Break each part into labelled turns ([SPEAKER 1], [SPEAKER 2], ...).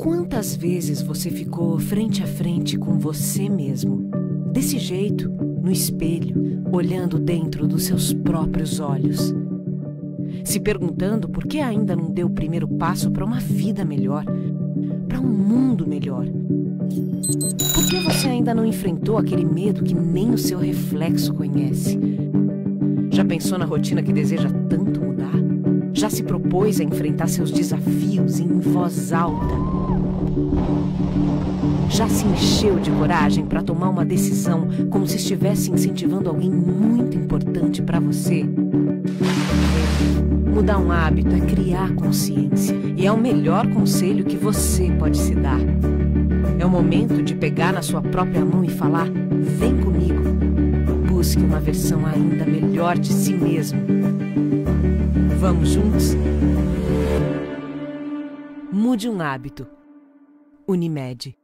[SPEAKER 1] Quantas vezes você ficou frente a frente com você mesmo? Desse jeito, no espelho, olhando dentro dos seus próprios olhos. Se perguntando por que ainda não deu o primeiro passo para uma vida melhor, para um mundo melhor. Por que você ainda não enfrentou aquele medo que nem o seu reflexo conhece? Já pensou na rotina que deseja tanto mudar? Já se propôs a enfrentar seus desafios em voz alta? Já se encheu de coragem para tomar uma decisão como se estivesse incentivando alguém muito importante para você? Mudar um hábito é criar consciência e é o melhor conselho que você pode se dar. É o momento de pegar na sua própria mão e falar: vem comigo. Busque uma versão ainda melhor de si mesmo. Vamos juntos? Mude um hábito. Unimed.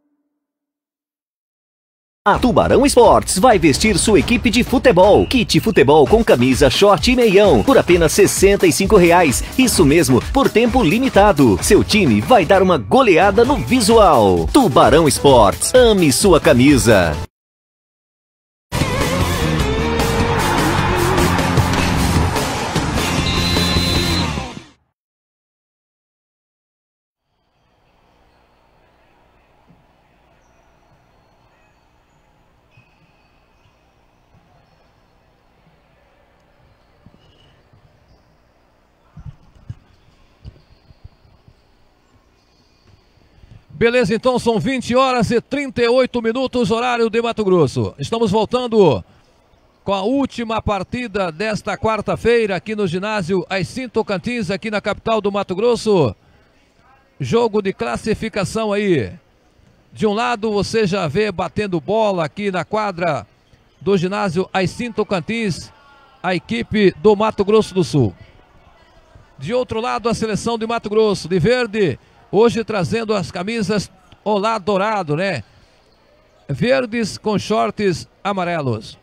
[SPEAKER 2] A Tubarão Esportes vai vestir sua equipe de futebol. Kit futebol com camisa, short e meião por apenas 65 reais. Isso mesmo, por tempo limitado. Seu time vai dar uma goleada no visual. Tubarão Esportes, ame sua camisa.
[SPEAKER 3] Beleza, então são 20 horas e 38 minutos, horário de Mato Grosso. Estamos voltando com a última partida desta quarta-feira aqui no ginásio Aicim Tocantins, aqui na capital do Mato Grosso. Jogo de classificação aí. De um lado você já vê batendo bola aqui na quadra do ginásio Aicim Tocantins, a equipe do Mato Grosso do Sul. De outro lado, a seleção de Mato Grosso, de verde, Hoje trazendo as camisas Olá Dourado, né? Verdes com shorts amarelos.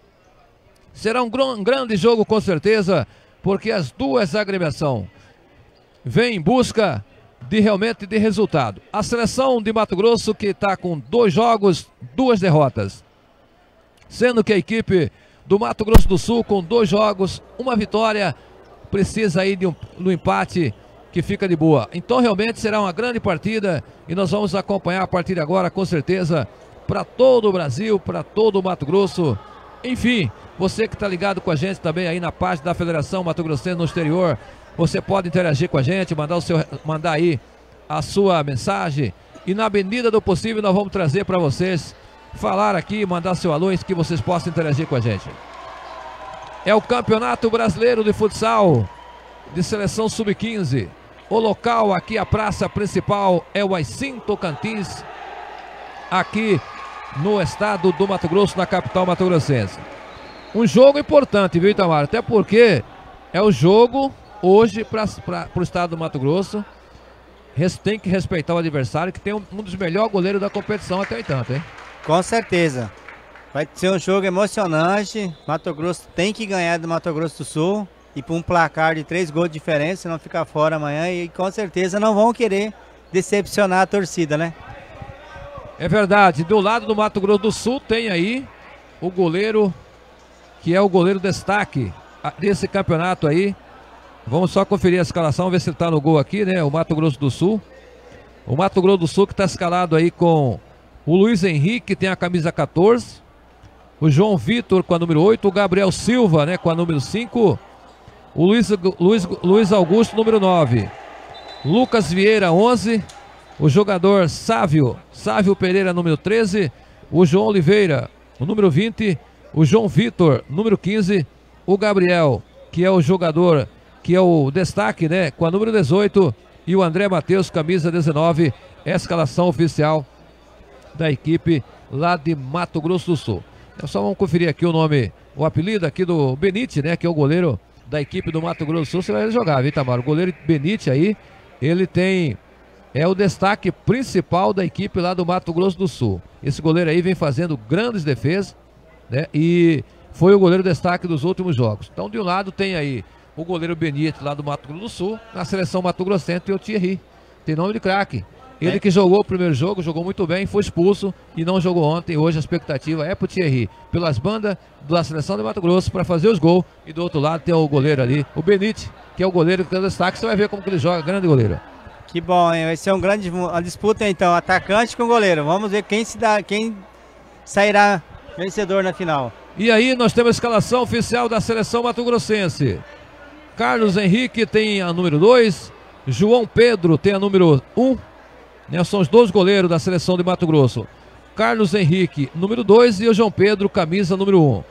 [SPEAKER 3] Será um, um grande jogo com certeza, porque as duas agremiação vêm em busca de realmente de resultado. A seleção de Mato Grosso que está com dois jogos, duas derrotas. Sendo que a equipe do Mato Grosso do Sul com dois jogos, uma vitória, precisa aí de um, um empate que fica de boa. Então realmente será uma grande partida e nós vamos acompanhar a partir de agora com certeza para todo o Brasil, para todo o Mato Grosso. Enfim, você que está ligado com a gente também aí na página da Federação Mato Grossense no exterior, você pode interagir com a gente, mandar o seu mandar aí a sua mensagem e na medida do possível nós vamos trazer para vocês falar aqui, mandar seu alô que vocês possam interagir com a gente. É o Campeonato Brasileiro de Futsal de Seleção Sub-15. O local aqui, a praça principal, é o Aicim Tocantins, aqui no estado do Mato Grosso, na capital mato-grossense. Um jogo importante, viu, Itamar? Até porque é o jogo hoje para o estado do Mato Grosso. Tem que respeitar o adversário, que tem um, um dos melhores goleiros da competição até então, hein?
[SPEAKER 4] Com certeza. Vai ser um jogo emocionante. Mato Grosso tem que ganhar do Mato Grosso do Sul e por um placar de três gols de diferença, não ficar fora amanhã e com certeza não vão querer decepcionar a torcida, né?
[SPEAKER 3] É verdade. Do lado do Mato Grosso do Sul tem aí o goleiro que é o goleiro destaque desse campeonato aí. Vamos só conferir a escalação, ver se ele tá no gol aqui, né? O Mato Grosso do Sul. O Mato Grosso do Sul que está escalado aí com o Luiz Henrique, que tem a camisa 14. O João Vitor com a número 8. O Gabriel Silva, né? Com a número 5. O Luiz, Luiz, Luiz Augusto, número 9. Lucas Vieira, 11. O jogador Sávio, Sávio Pereira, número 13. O João Oliveira, o número 20. O João Vitor, número 15. O Gabriel, que é o jogador, que é o destaque, né? Com a número 18. E o André Matheus, camisa 19. Escalação oficial da equipe lá de Mato Grosso do Sul. Então, só vamos conferir aqui o nome, o apelido aqui do Benite, né? Que é o goleiro da equipe do Mato Grosso do Sul, você vai jogar, viu, Tamara? O goleiro Benite aí, ele tem. É o destaque principal da equipe lá do Mato Grosso do Sul. Esse goleiro aí vem fazendo grandes defesas, né? E foi o goleiro destaque dos últimos jogos. Então, de um lado tem aí o goleiro Benite lá do Mato Grosso do Sul, na seleção Mato Grossense tem o Thierry, tem nome de craque. Ele
[SPEAKER 4] É.
[SPEAKER 3] que jogou o primeiro jogo, jogou muito bem, foi expulso e não jogou ontem. Hoje a expectativa é pro Thierry, pelas bandas da seleção de Mato Grosso, para fazer os gols. E do outro lado tem o goleiro ali, o Benite, que é o goleiro que tem destaque. Você vai ver como que ele joga, grande goleiro.
[SPEAKER 4] Que bom, hein? Vai ser um grande uma disputa então, atacante com goleiro. Vamos ver quem se dá, quem sairá vencedor na final.
[SPEAKER 3] E aí nós temos a escalação oficial da seleção mato-grossense. Carlos Henrique tem a número 2, João Pedro tem a número 1. Um, né, são os dois goleiros da seleção de Mato Grosso. Carlos Henrique, número 2, e o João Pedro, camisa número 1. Um.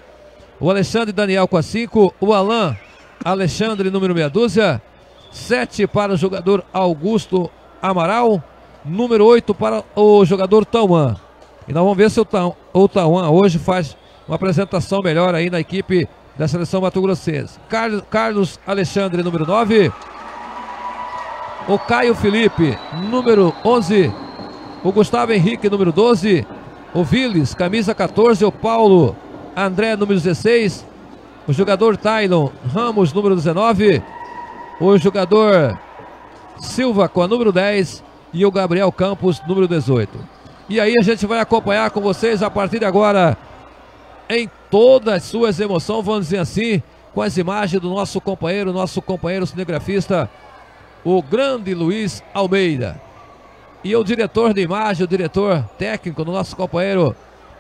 [SPEAKER 3] O Alexandre Daniel com a 5, o Alain Alexandre, número meia dúzia. 7 para o jogador Augusto Amaral. Número 8 para o jogador Tauan. E nós vamos ver se o, Ta o Tauan hoje faz uma apresentação melhor aí na equipe da seleção Mato Grossense. Carlos, Carlos Alexandre, número 9. O Caio Felipe, número 11. O Gustavo Henrique, número 12. O Viles, camisa 14. O Paulo André, número 16. O jogador Tylon Ramos, número 19. O jogador Silva, com a número 10. E o Gabriel Campos, número 18. E aí a gente vai acompanhar com vocês a partir de agora em todas as suas emoções, vamos dizer assim, com as imagens do nosso companheiro, nosso companheiro cinegrafista, o grande Luiz Almeida. E o diretor de imagem, o diretor técnico do nosso companheiro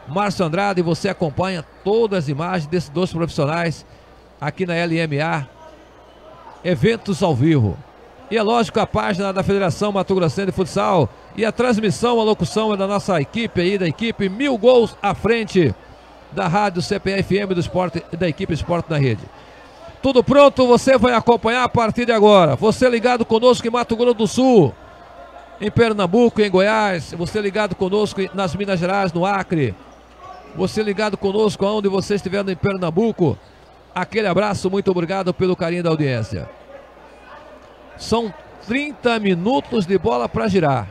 [SPEAKER 3] Márcio Andrade, você acompanha todas as imagens desses dois profissionais aqui na LMA, eventos ao vivo. E é lógico a página da Federação Mato Grossense de Futsal e a transmissão, a locução é da nossa equipe aí, da equipe Mil Gols à frente da Rádio CPFM do Esporte da equipe Esporte na Rede. Tudo pronto, você vai acompanhar a partir de agora. Você ligado conosco em Mato Grosso do Sul, em Pernambuco, em Goiás, você ligado conosco nas Minas Gerais, no Acre. Você ligado conosco aonde você estiver em Pernambuco. Aquele abraço, muito obrigado pelo carinho da audiência. São 30 minutos de bola para girar.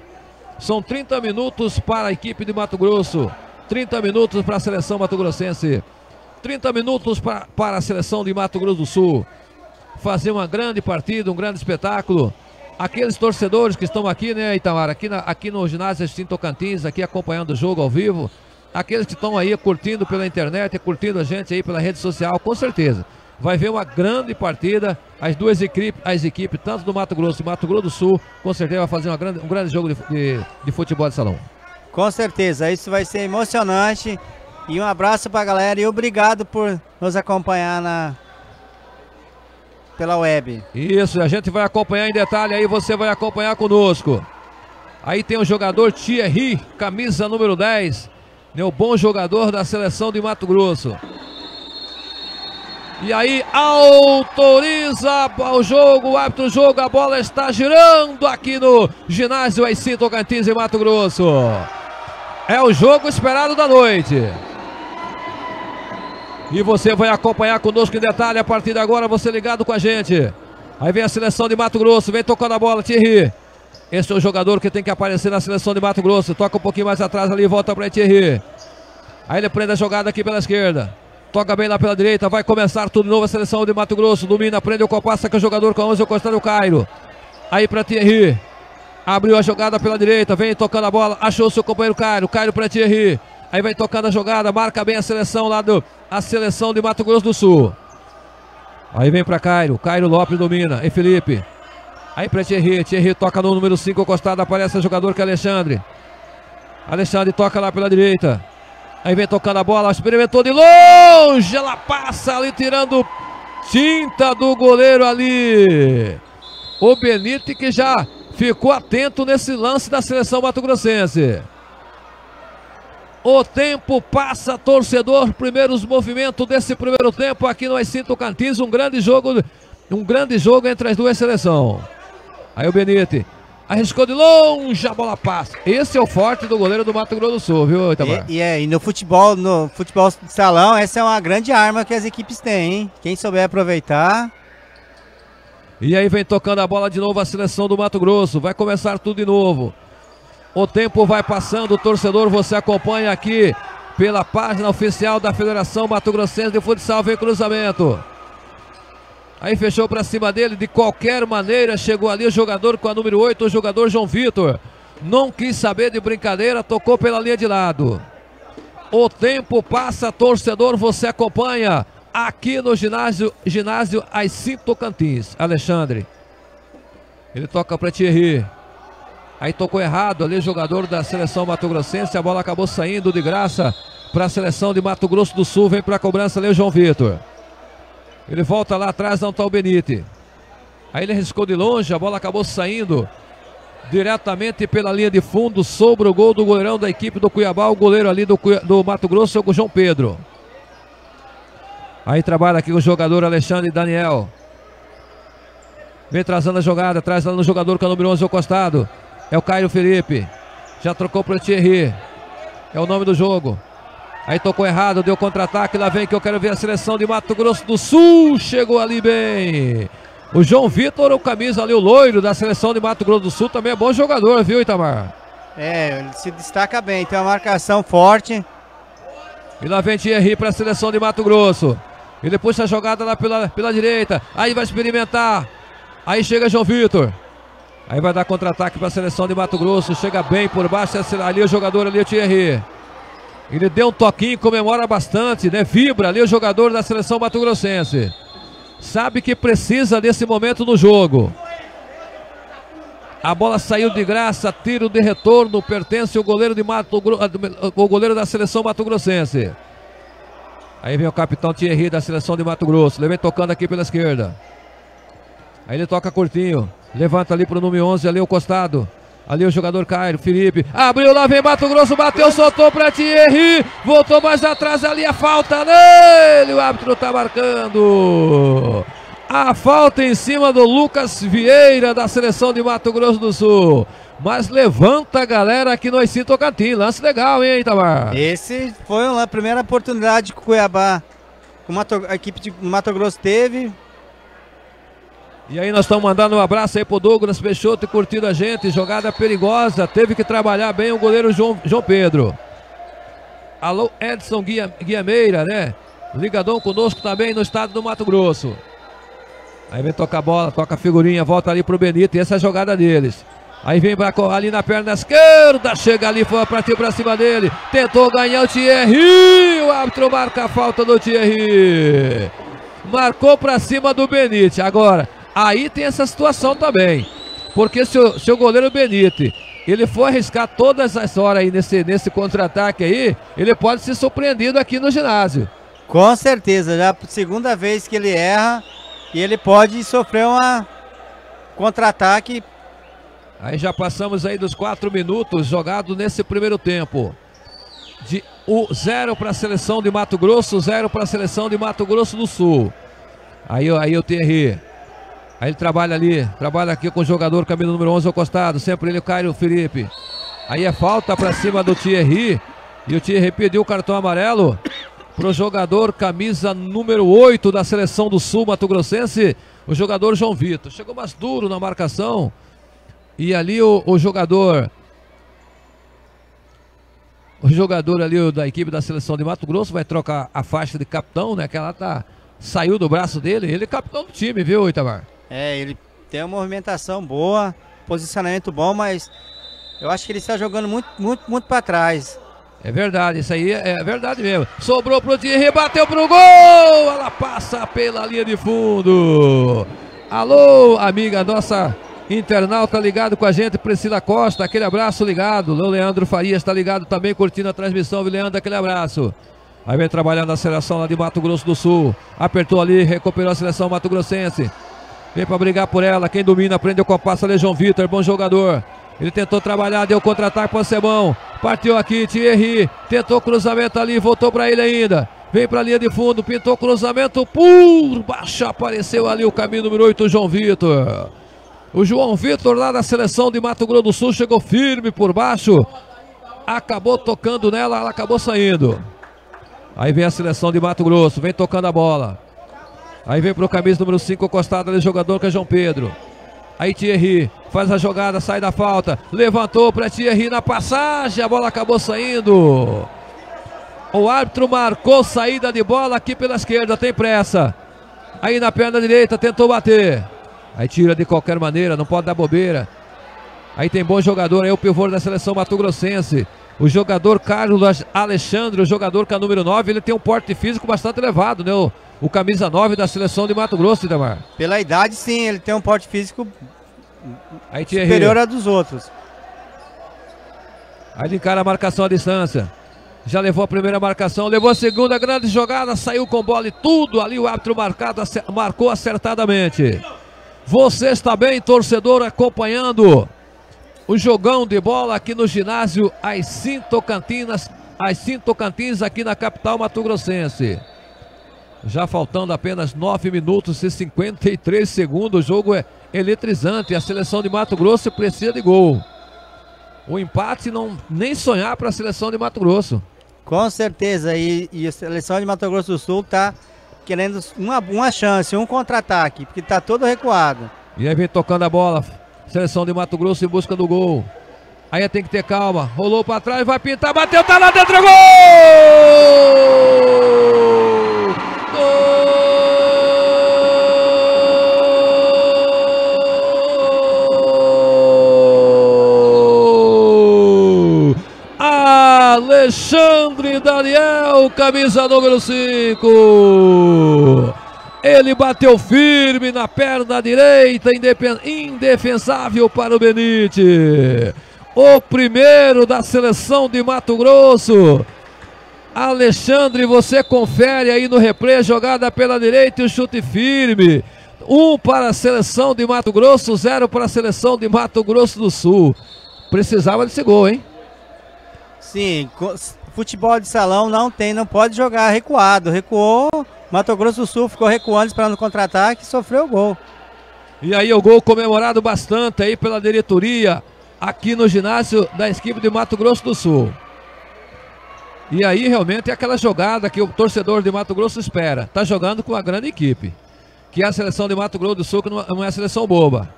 [SPEAKER 3] São 30 minutos para a equipe de Mato Grosso. 30 minutos para a seleção mato-grossense. 30 minutos para, para a seleção de Mato Grosso do Sul. Fazer uma grande partida, um grande espetáculo. Aqueles torcedores que estão aqui, né, Itamar, aqui, na, aqui no ginásio Extinto Tocantins, aqui acompanhando o jogo ao vivo. Aqueles que estão aí curtindo pela internet, curtindo a gente aí pela rede social, com certeza. Vai ver uma grande partida. As duas equipes, as equipes, tanto do Mato Grosso e Mato Grosso do Sul, com certeza vai fazer uma grande, um grande jogo de, de, de futebol de salão.
[SPEAKER 4] Com certeza, isso vai ser emocionante. E um abraço pra galera e obrigado por nos acompanhar na pela web.
[SPEAKER 3] Isso, a gente vai acompanhar em detalhe aí, você vai acompanhar conosco. Aí tem o jogador Thierry, camisa número 10, meu bom jogador da seleção de Mato Grosso. E aí autoriza o jogo, o árbitro jogo, a bola está girando aqui no ginásio Aici Tocantins em Mato Grosso. É o jogo esperado da noite. E você vai acompanhar conosco em detalhe a partir de agora, você ligado com a gente. Aí vem a seleção de Mato Grosso, vem tocando a bola, Thierry. Esse é o jogador que tem que aparecer na seleção de Mato Grosso. Toca um pouquinho mais atrás ali, volta para Thierry. Aí ele prende a jogada aqui pela esquerda. Toca bem lá pela direita, vai começar tudo novo a seleção de Mato Grosso. Domina, prende o compasso, que o jogador com 11, o costado do Cairo. Aí para Thierry. Abriu a jogada pela direita, vem tocando a bola, achou seu companheiro Cairo. Cairo para Thierry. Aí vai tocando a jogada, marca bem a seleção lá do. A seleção de Mato Grosso do Sul. Aí vem para Cairo. Cairo Lopes domina. E Felipe. Aí para Thierry. Thierry toca no número 5, costado. Aparece o jogador que é Alexandre. Alexandre toca lá pela direita. Aí vem tocando a bola, experimentou de longe, ela passa ali tirando tinta do goleiro ali. O Benite que já ficou atento nesse lance da seleção mato-grossense. O tempo passa, torcedor, primeiros movimentos desse primeiro tempo aqui no Aicinto Cantins, um grande jogo, um grande jogo entre as duas seleções. Aí o Benite Arriscou de longe, a bola passa. Esse é o forte do goleiro do Mato Grosso do Sul, viu, Itamar?
[SPEAKER 4] E, e, é, e no futebol, no futebol de salão, essa é uma grande arma que as equipes têm, hein? Quem souber aproveitar.
[SPEAKER 3] E aí vem tocando a bola de novo a seleção do Mato Grosso. Vai começar tudo de novo. O tempo vai passando, torcedor você acompanha aqui pela página oficial da Federação Mato Grossense de Futsal, vem cruzamento. Aí fechou para cima dele, de qualquer maneira, chegou ali o jogador com a número 8, o jogador João Vitor. Não quis saber de brincadeira, tocou pela linha de lado. O tempo passa, torcedor, você acompanha aqui no ginásio, ginásio Aicinto Tocantins. Alexandre. Ele toca para Thierry. Aí tocou errado ali, jogador da seleção Mato Grossense. A bola acabou saindo de graça para a seleção de Mato Grosso do Sul. Vem para a cobrança ali o João Vitor. Ele volta lá atrás, não está o Benite. Aí ele riscou de longe, a bola acabou saindo diretamente pela linha de fundo sobre o gol do goleirão da equipe do Cuiabá, o goleiro ali do, do Mato Grosso, o João Pedro. Aí trabalha aqui o jogador Alexandre Daniel. Vem trazendo a jogada, traz lá no jogador com é o número 11 ao costado. É o Caio Felipe. Já trocou para o Thierry. É o nome do jogo. Aí tocou errado, deu contra-ataque. Lá vem que eu quero ver a seleção de Mato Grosso do Sul. Chegou ali bem. O João Vitor, o camisa ali, o loiro da seleção de Mato Grosso do Sul, também é bom jogador, viu, Itamar?
[SPEAKER 4] É, ele se destaca bem, tem uma marcação forte.
[SPEAKER 3] E lá vem Thierry para a seleção de Mato Grosso. Ele puxa a jogada lá pela, pela direita. Aí vai experimentar. Aí chega João Vitor. Aí vai dar contra-ataque para a seleção de Mato Grosso. Chega bem por baixo. Ali o jogador ali, o Thierry. Ele deu um toquinho, comemora bastante, né? Vibra ali o jogador da seleção Mato Grossense sabe que precisa desse momento no jogo. A bola saiu de graça, tiro de retorno, pertence ao goleiro de Mato o goleiro da seleção Mato Grossense. Aí vem o capitão Thierry da seleção de Mato Grosso, ele vem tocando aqui pela esquerda. Aí ele toca curtinho, levanta ali pro número 11 ali ao costado. Ali o jogador Cairo, Felipe. Abriu lá, vem Mato Grosso, bateu, soltou para Thierry. Voltou mais atrás ali, a falta nele. O árbitro tá marcando. A falta em cima do Lucas Vieira, da seleção de Mato Grosso do Sul. Mas levanta a galera aqui no Aicinto Tocantins. Lance legal, hein, Itamar?
[SPEAKER 4] Esse foi a primeira oportunidade que o Cuiabá, a equipe de Mato Grosso teve.
[SPEAKER 3] E aí nós estamos mandando um abraço aí pro Douglas Peixoto curtindo a gente. Jogada perigosa. Teve que trabalhar bem o goleiro João, João Pedro. Alô, Edson Guia, Guiameira, né? Ligadão conosco também no estado do Mato Grosso. Aí vem tocar a bola, toca a figurinha, volta ali pro Benito. E essa é a jogada deles. Aí vem pra, ali na perna esquerda, chega ali, foi partir pra cima dele. Tentou ganhar o Thierry. O árbitro marca a falta do Thierry. Marcou pra cima do Benite. Agora, Aí tem essa situação também. Porque se o, se o goleiro Benite ele for arriscar todas as horas aí nesse, nesse contra-ataque aí, ele pode ser surpreendido aqui no ginásio.
[SPEAKER 4] Com certeza, já segunda vez que ele erra e ele pode sofrer uma contra-ataque.
[SPEAKER 3] Aí já passamos aí dos quatro minutos jogados nesse primeiro tempo. De o zero para a seleção de Mato Grosso, zero para a seleção de Mato Grosso do Sul. Aí, aí o Thierry Aí ele trabalha ali, trabalha aqui com o jogador camisa número 11 ao costado, sempre ele, o Caio Felipe. Aí é falta para cima do Thierry. E o Thierry pediu o cartão amarelo para o jogador camisa número 8 da seleção do Sul Mato Grossense, o jogador João Vitor. Chegou mais duro na marcação. E ali o, o jogador o jogador ali da equipe da seleção de Mato Grosso vai trocar a faixa de capitão, né? Que ela tá saiu do braço dele. Ele é capitão do time, viu, Itamar?
[SPEAKER 4] É, ele tem uma movimentação boa, posicionamento bom, mas eu acho que ele está jogando muito, muito, muito para trás.
[SPEAKER 3] É verdade, isso aí é, é verdade mesmo. Sobrou pro Thierry, bateu pro gol! Ela passa pela linha de fundo. Alô, amiga nossa internauta ligado com a gente, Priscila Costa, aquele abraço ligado. O Leandro Farias está ligado também, curtindo a transmissão. Leandro, aquele abraço. Aí vem trabalhando a seleção lá de Mato Grosso do Sul. Apertou ali, recuperou a seleção Mato Grossense. Vem para brigar por ela. Quem domina, prendeu com a passa, Legião Vitor, bom jogador. Ele tentou trabalhar, deu contra-ataque para Sebão. Partiu aqui, Thierry. Tentou cruzamento ali, voltou para ele ainda. Vem para a linha de fundo, pintou cruzamento por baixo. Apareceu ali o caminho número 8, o João Vitor. O João Vitor, lá da seleção de Mato Grosso do Sul, chegou firme por baixo. Acabou tocando nela, ela acabou saindo. Aí vem a seleção de Mato Grosso, vem tocando a bola. Aí vem pro camisa número 5, encostado ali, jogador que é João Pedro. Aí Thierry faz a jogada, sai da falta. Levantou para Thierry na passagem, a bola acabou saindo. O árbitro marcou saída de bola aqui pela esquerda, tem pressa. Aí na perna direita tentou bater. Aí tira de qualquer maneira, não pode dar bobeira. Aí tem bom jogador aí, o pivô da seleção Mato Grossense. O jogador Carlos Alexandre, o jogador com a número 9, ele tem um porte físico bastante elevado, né? O, o camisa 9 da seleção de Mato Grosso, Idemar.
[SPEAKER 4] Pela idade, sim, ele tem um porte físico
[SPEAKER 3] Aí
[SPEAKER 4] superior a dos outros.
[SPEAKER 3] Aí ele encara a marcação à distância. Já levou a primeira marcação, levou a segunda grande jogada, saiu com bola e tudo ali o árbitro marcado, marcou acertadamente. Você está bem, torcedor, acompanhando o jogão de bola aqui no ginásio As Cintocantinas, As Cintocantins aqui na capital mato-grossense. Já faltando apenas 9 minutos e 53 segundos, o jogo é eletrizante. A seleção de Mato Grosso precisa de gol. O empate não nem sonhar para a seleção de Mato Grosso.
[SPEAKER 4] Com certeza, e, e a seleção de Mato Grosso do Sul está querendo uma, uma chance, um contra-ataque, porque está todo recuado.
[SPEAKER 3] E aí vem tocando a bola, seleção de Mato Grosso em busca do gol. Aí tem que ter calma, rolou para trás, vai pintar, bateu, tá lá dentro, gol! Gol! Alexandre Daniel, camisa número 5. Ele bateu firme na perna direita, indefensável para o Benite. O primeiro da seleção de Mato Grosso. Alexandre, você confere aí no replay, jogada pela direita e o chute firme. Um para a seleção de Mato Grosso, zero para a seleção de Mato Grosso do Sul. Precisava desse gol, hein?
[SPEAKER 4] Sim, futebol de salão não tem, não pode jogar recuado. Recuou, Mato Grosso do Sul ficou recuando esperando contra-ataque e sofreu o gol.
[SPEAKER 3] E aí o gol comemorado bastante aí pela diretoria aqui no ginásio da equipe de Mato Grosso do Sul. E aí realmente é aquela jogada que o torcedor de Mato Grosso espera. Tá jogando com uma grande equipe, que é a seleção de Mato Grosso do Sul, que não é a seleção boba.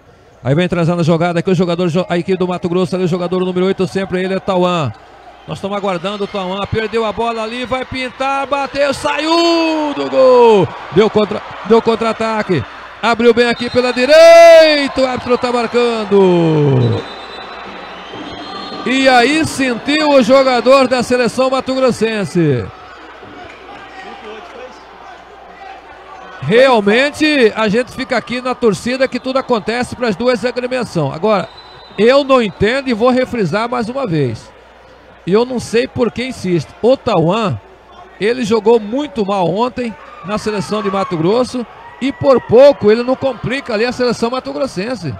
[SPEAKER 3] Aí vem trazendo a jogada aqui o jogador, a equipe do Mato Grosso ali, o jogador número 8 sempre ele é Tauan. Nós estamos aguardando o Tauan. Perdeu a bola ali, vai pintar, bateu, saiu do gol. Deu contra, deu contra-ataque. Abriu bem aqui pela direita. O árbitro está marcando. E aí sentiu o jogador da seleção mato-grossense. Realmente a gente fica aqui na torcida que tudo acontece para as duas agremiações. Agora, eu não entendo e vou refrisar mais uma vez. E eu não sei por que insiste. O Tauan, ele jogou muito mal ontem na seleção de Mato Grosso e por pouco ele não complica ali a seleção mato-grossense.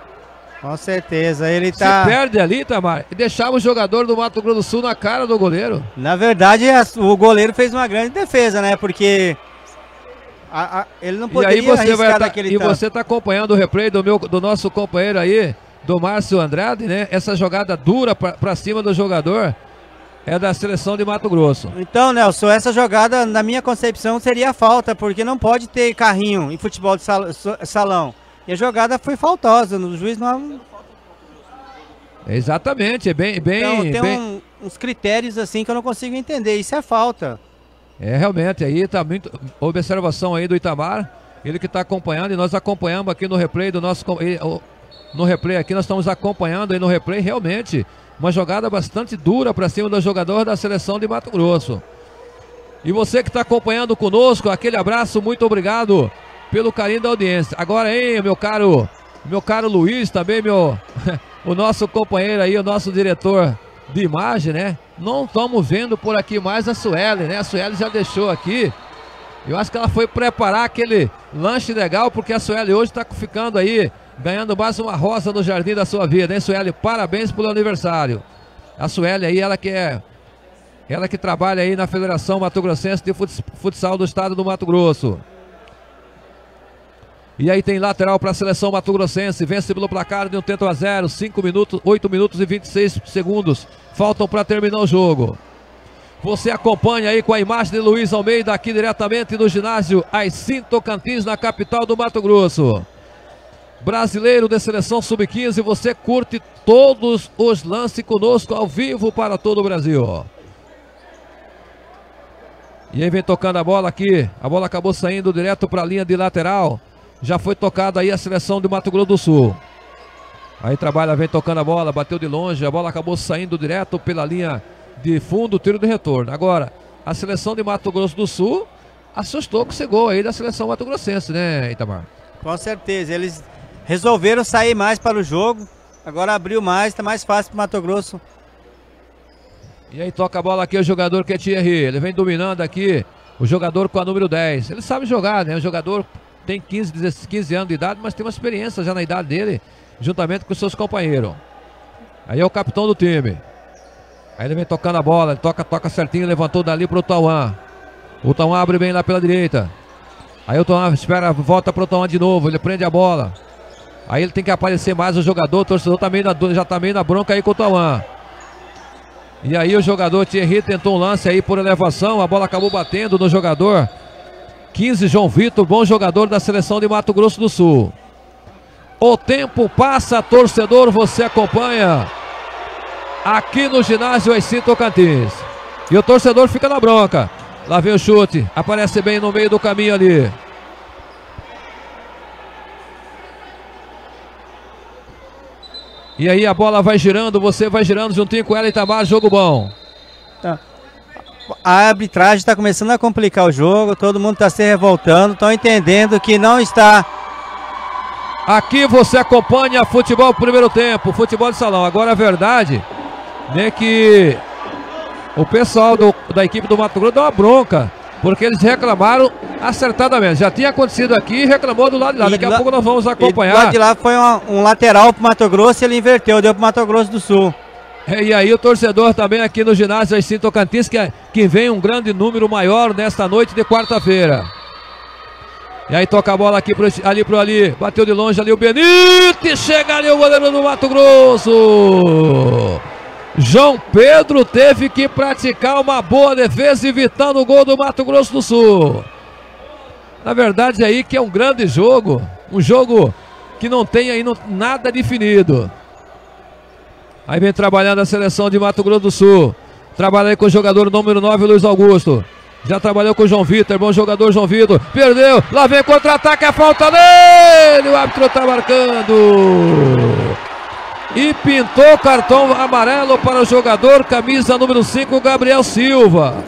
[SPEAKER 4] Com certeza, ele tá.
[SPEAKER 3] Se perde ali, Tamar, e deixava o jogador do Mato Grosso do Sul na cara do goleiro.
[SPEAKER 4] Na verdade, o goleiro fez uma grande defesa, né? Porque a, a, ele não poderia
[SPEAKER 3] e aí você vai tá, E tanto. você está acompanhando o replay do, meu, do nosso companheiro aí, do Márcio Andrade, né? Essa jogada dura para cima do jogador é da seleção de Mato Grosso.
[SPEAKER 4] Então, Nelson, essa jogada, na minha concepção, seria falta, porque não pode ter carrinho em futebol de salão. E a jogada foi faltosa, o juiz não.
[SPEAKER 3] Exatamente, é bem. bem
[SPEAKER 4] então, tem
[SPEAKER 3] bem...
[SPEAKER 4] Um, uns critérios assim que eu não consigo entender. Isso é falta.
[SPEAKER 3] É, realmente, aí tá muito. Observação aí do Itamar, ele que está acompanhando, e nós acompanhamos aqui no replay do nosso. No replay aqui, nós estamos acompanhando aí no replay, realmente. Uma jogada bastante dura para cima do jogador da seleção de Mato Grosso. E você que está acompanhando conosco, aquele abraço, muito obrigado pelo carinho da audiência. Agora, hein, meu caro, meu caro Luiz, também meu, o nosso companheiro aí, o nosso diretor de imagem, né? Não estamos vendo por aqui mais a Sueli, né? A Sueli já deixou aqui. Eu acho que ela foi preparar aquele lanche legal, porque a Sueli hoje está ficando aí ganhando mais uma rosa no jardim da sua vida, hein, Sueli? Parabéns pelo aniversário. A Sueli aí, ela que é. Ela que trabalha aí na Federação Mato Grossense de Futsal do Estado do Mato Grosso. E aí tem lateral para a seleção Mato Grossense. Vence pelo placar de um tento a zero. 5 minutos, 8 minutos e 26 segundos. Faltam para terminar o jogo. Você acompanha aí com a imagem de Luiz Almeida aqui diretamente do ginásio Aicinto Tocantins, na capital do Mato Grosso brasileiro de seleção sub-15. Você curte todos os lances conosco ao vivo para todo o Brasil. E aí vem tocando a bola aqui. A bola acabou saindo direto para a linha de lateral. Já foi tocada aí a seleção de Mato Grosso do Sul. Aí trabalha, vem tocando a bola, bateu de longe, a bola acabou saindo direto pela linha de fundo, tiro de retorno. Agora, a seleção de Mato Grosso do Sul assustou com esse gol aí da seleção mato-grossense, né, Itamar?
[SPEAKER 4] Com certeza, eles resolveram sair mais para o jogo. Agora abriu mais, está mais fácil para o Mato Grosso.
[SPEAKER 3] E aí toca a bola aqui o jogador que é Thierry. Ele vem dominando aqui o jogador com a número 10. Ele sabe jogar, né? O jogador tem 15, 15 anos de idade, mas tem uma experiência já na idade dele juntamente com seus companheiros. Aí é o capitão do time. Aí ele vem tocando a bola, toca, toca certinho, levantou dali pro Tauan. O Tauan abre bem lá pela direita. Aí o Tauan espera, volta pro Tauan de novo, ele prende a bola. Aí ele tem que aparecer mais o jogador, o torcedor tá meio na, já tá meio na bronca aí com o Tauan. E aí o jogador Thierry tentou um lance aí por elevação, a bola acabou batendo no jogador. 15 João Vitor, bom jogador da seleção de Mato Grosso do Sul. O tempo passa, torcedor, você acompanha aqui no ginásio Aici Tocantins. E o torcedor fica na bronca. Lá vem o chute, aparece bem no meio do caminho ali. E aí a bola vai girando, você vai girando juntinho com ela, Itamar, jogo bom.
[SPEAKER 4] Tá. A arbitragem está começando a complicar o jogo, todo mundo está se revoltando, estão entendendo que não está
[SPEAKER 3] Aqui você acompanha futebol primeiro tempo, futebol de salão. Agora a verdade é que o pessoal do, da equipe do Mato Grosso deu uma bronca. Porque eles reclamaram acertadamente. Já tinha acontecido aqui e reclamou do lado de lá. Daqui a pouco nós vamos acompanhar.
[SPEAKER 4] do lado de lá foi uma, um lateral para o Mato Grosso e ele inverteu, deu para o Mato Grosso do Sul.
[SPEAKER 3] É, e aí o torcedor também aqui no ginásio Assim Tocantins, que, é, que vem um grande número maior nesta noite de quarta-feira. E aí toca a bola aqui pro, ali pro ali. Bateu de longe ali o Benítez. Chega ali o goleiro do Mato Grosso. João Pedro teve que praticar uma boa defesa evitando o gol do Mato Grosso do Sul. Na verdade aí que é um grande jogo, um jogo que não tem aí nada definido. Aí vem trabalhando a seleção de Mato Grosso do Sul. Trabalha aí com o jogador número 9, Luiz Augusto. Já trabalhou com o João Vitor, bom jogador João Vitor. Perdeu, lá vem contra-ataque, a falta dele. O árbitro está marcando. E pintou cartão amarelo para o jogador, camisa número 5, Gabriel Silva.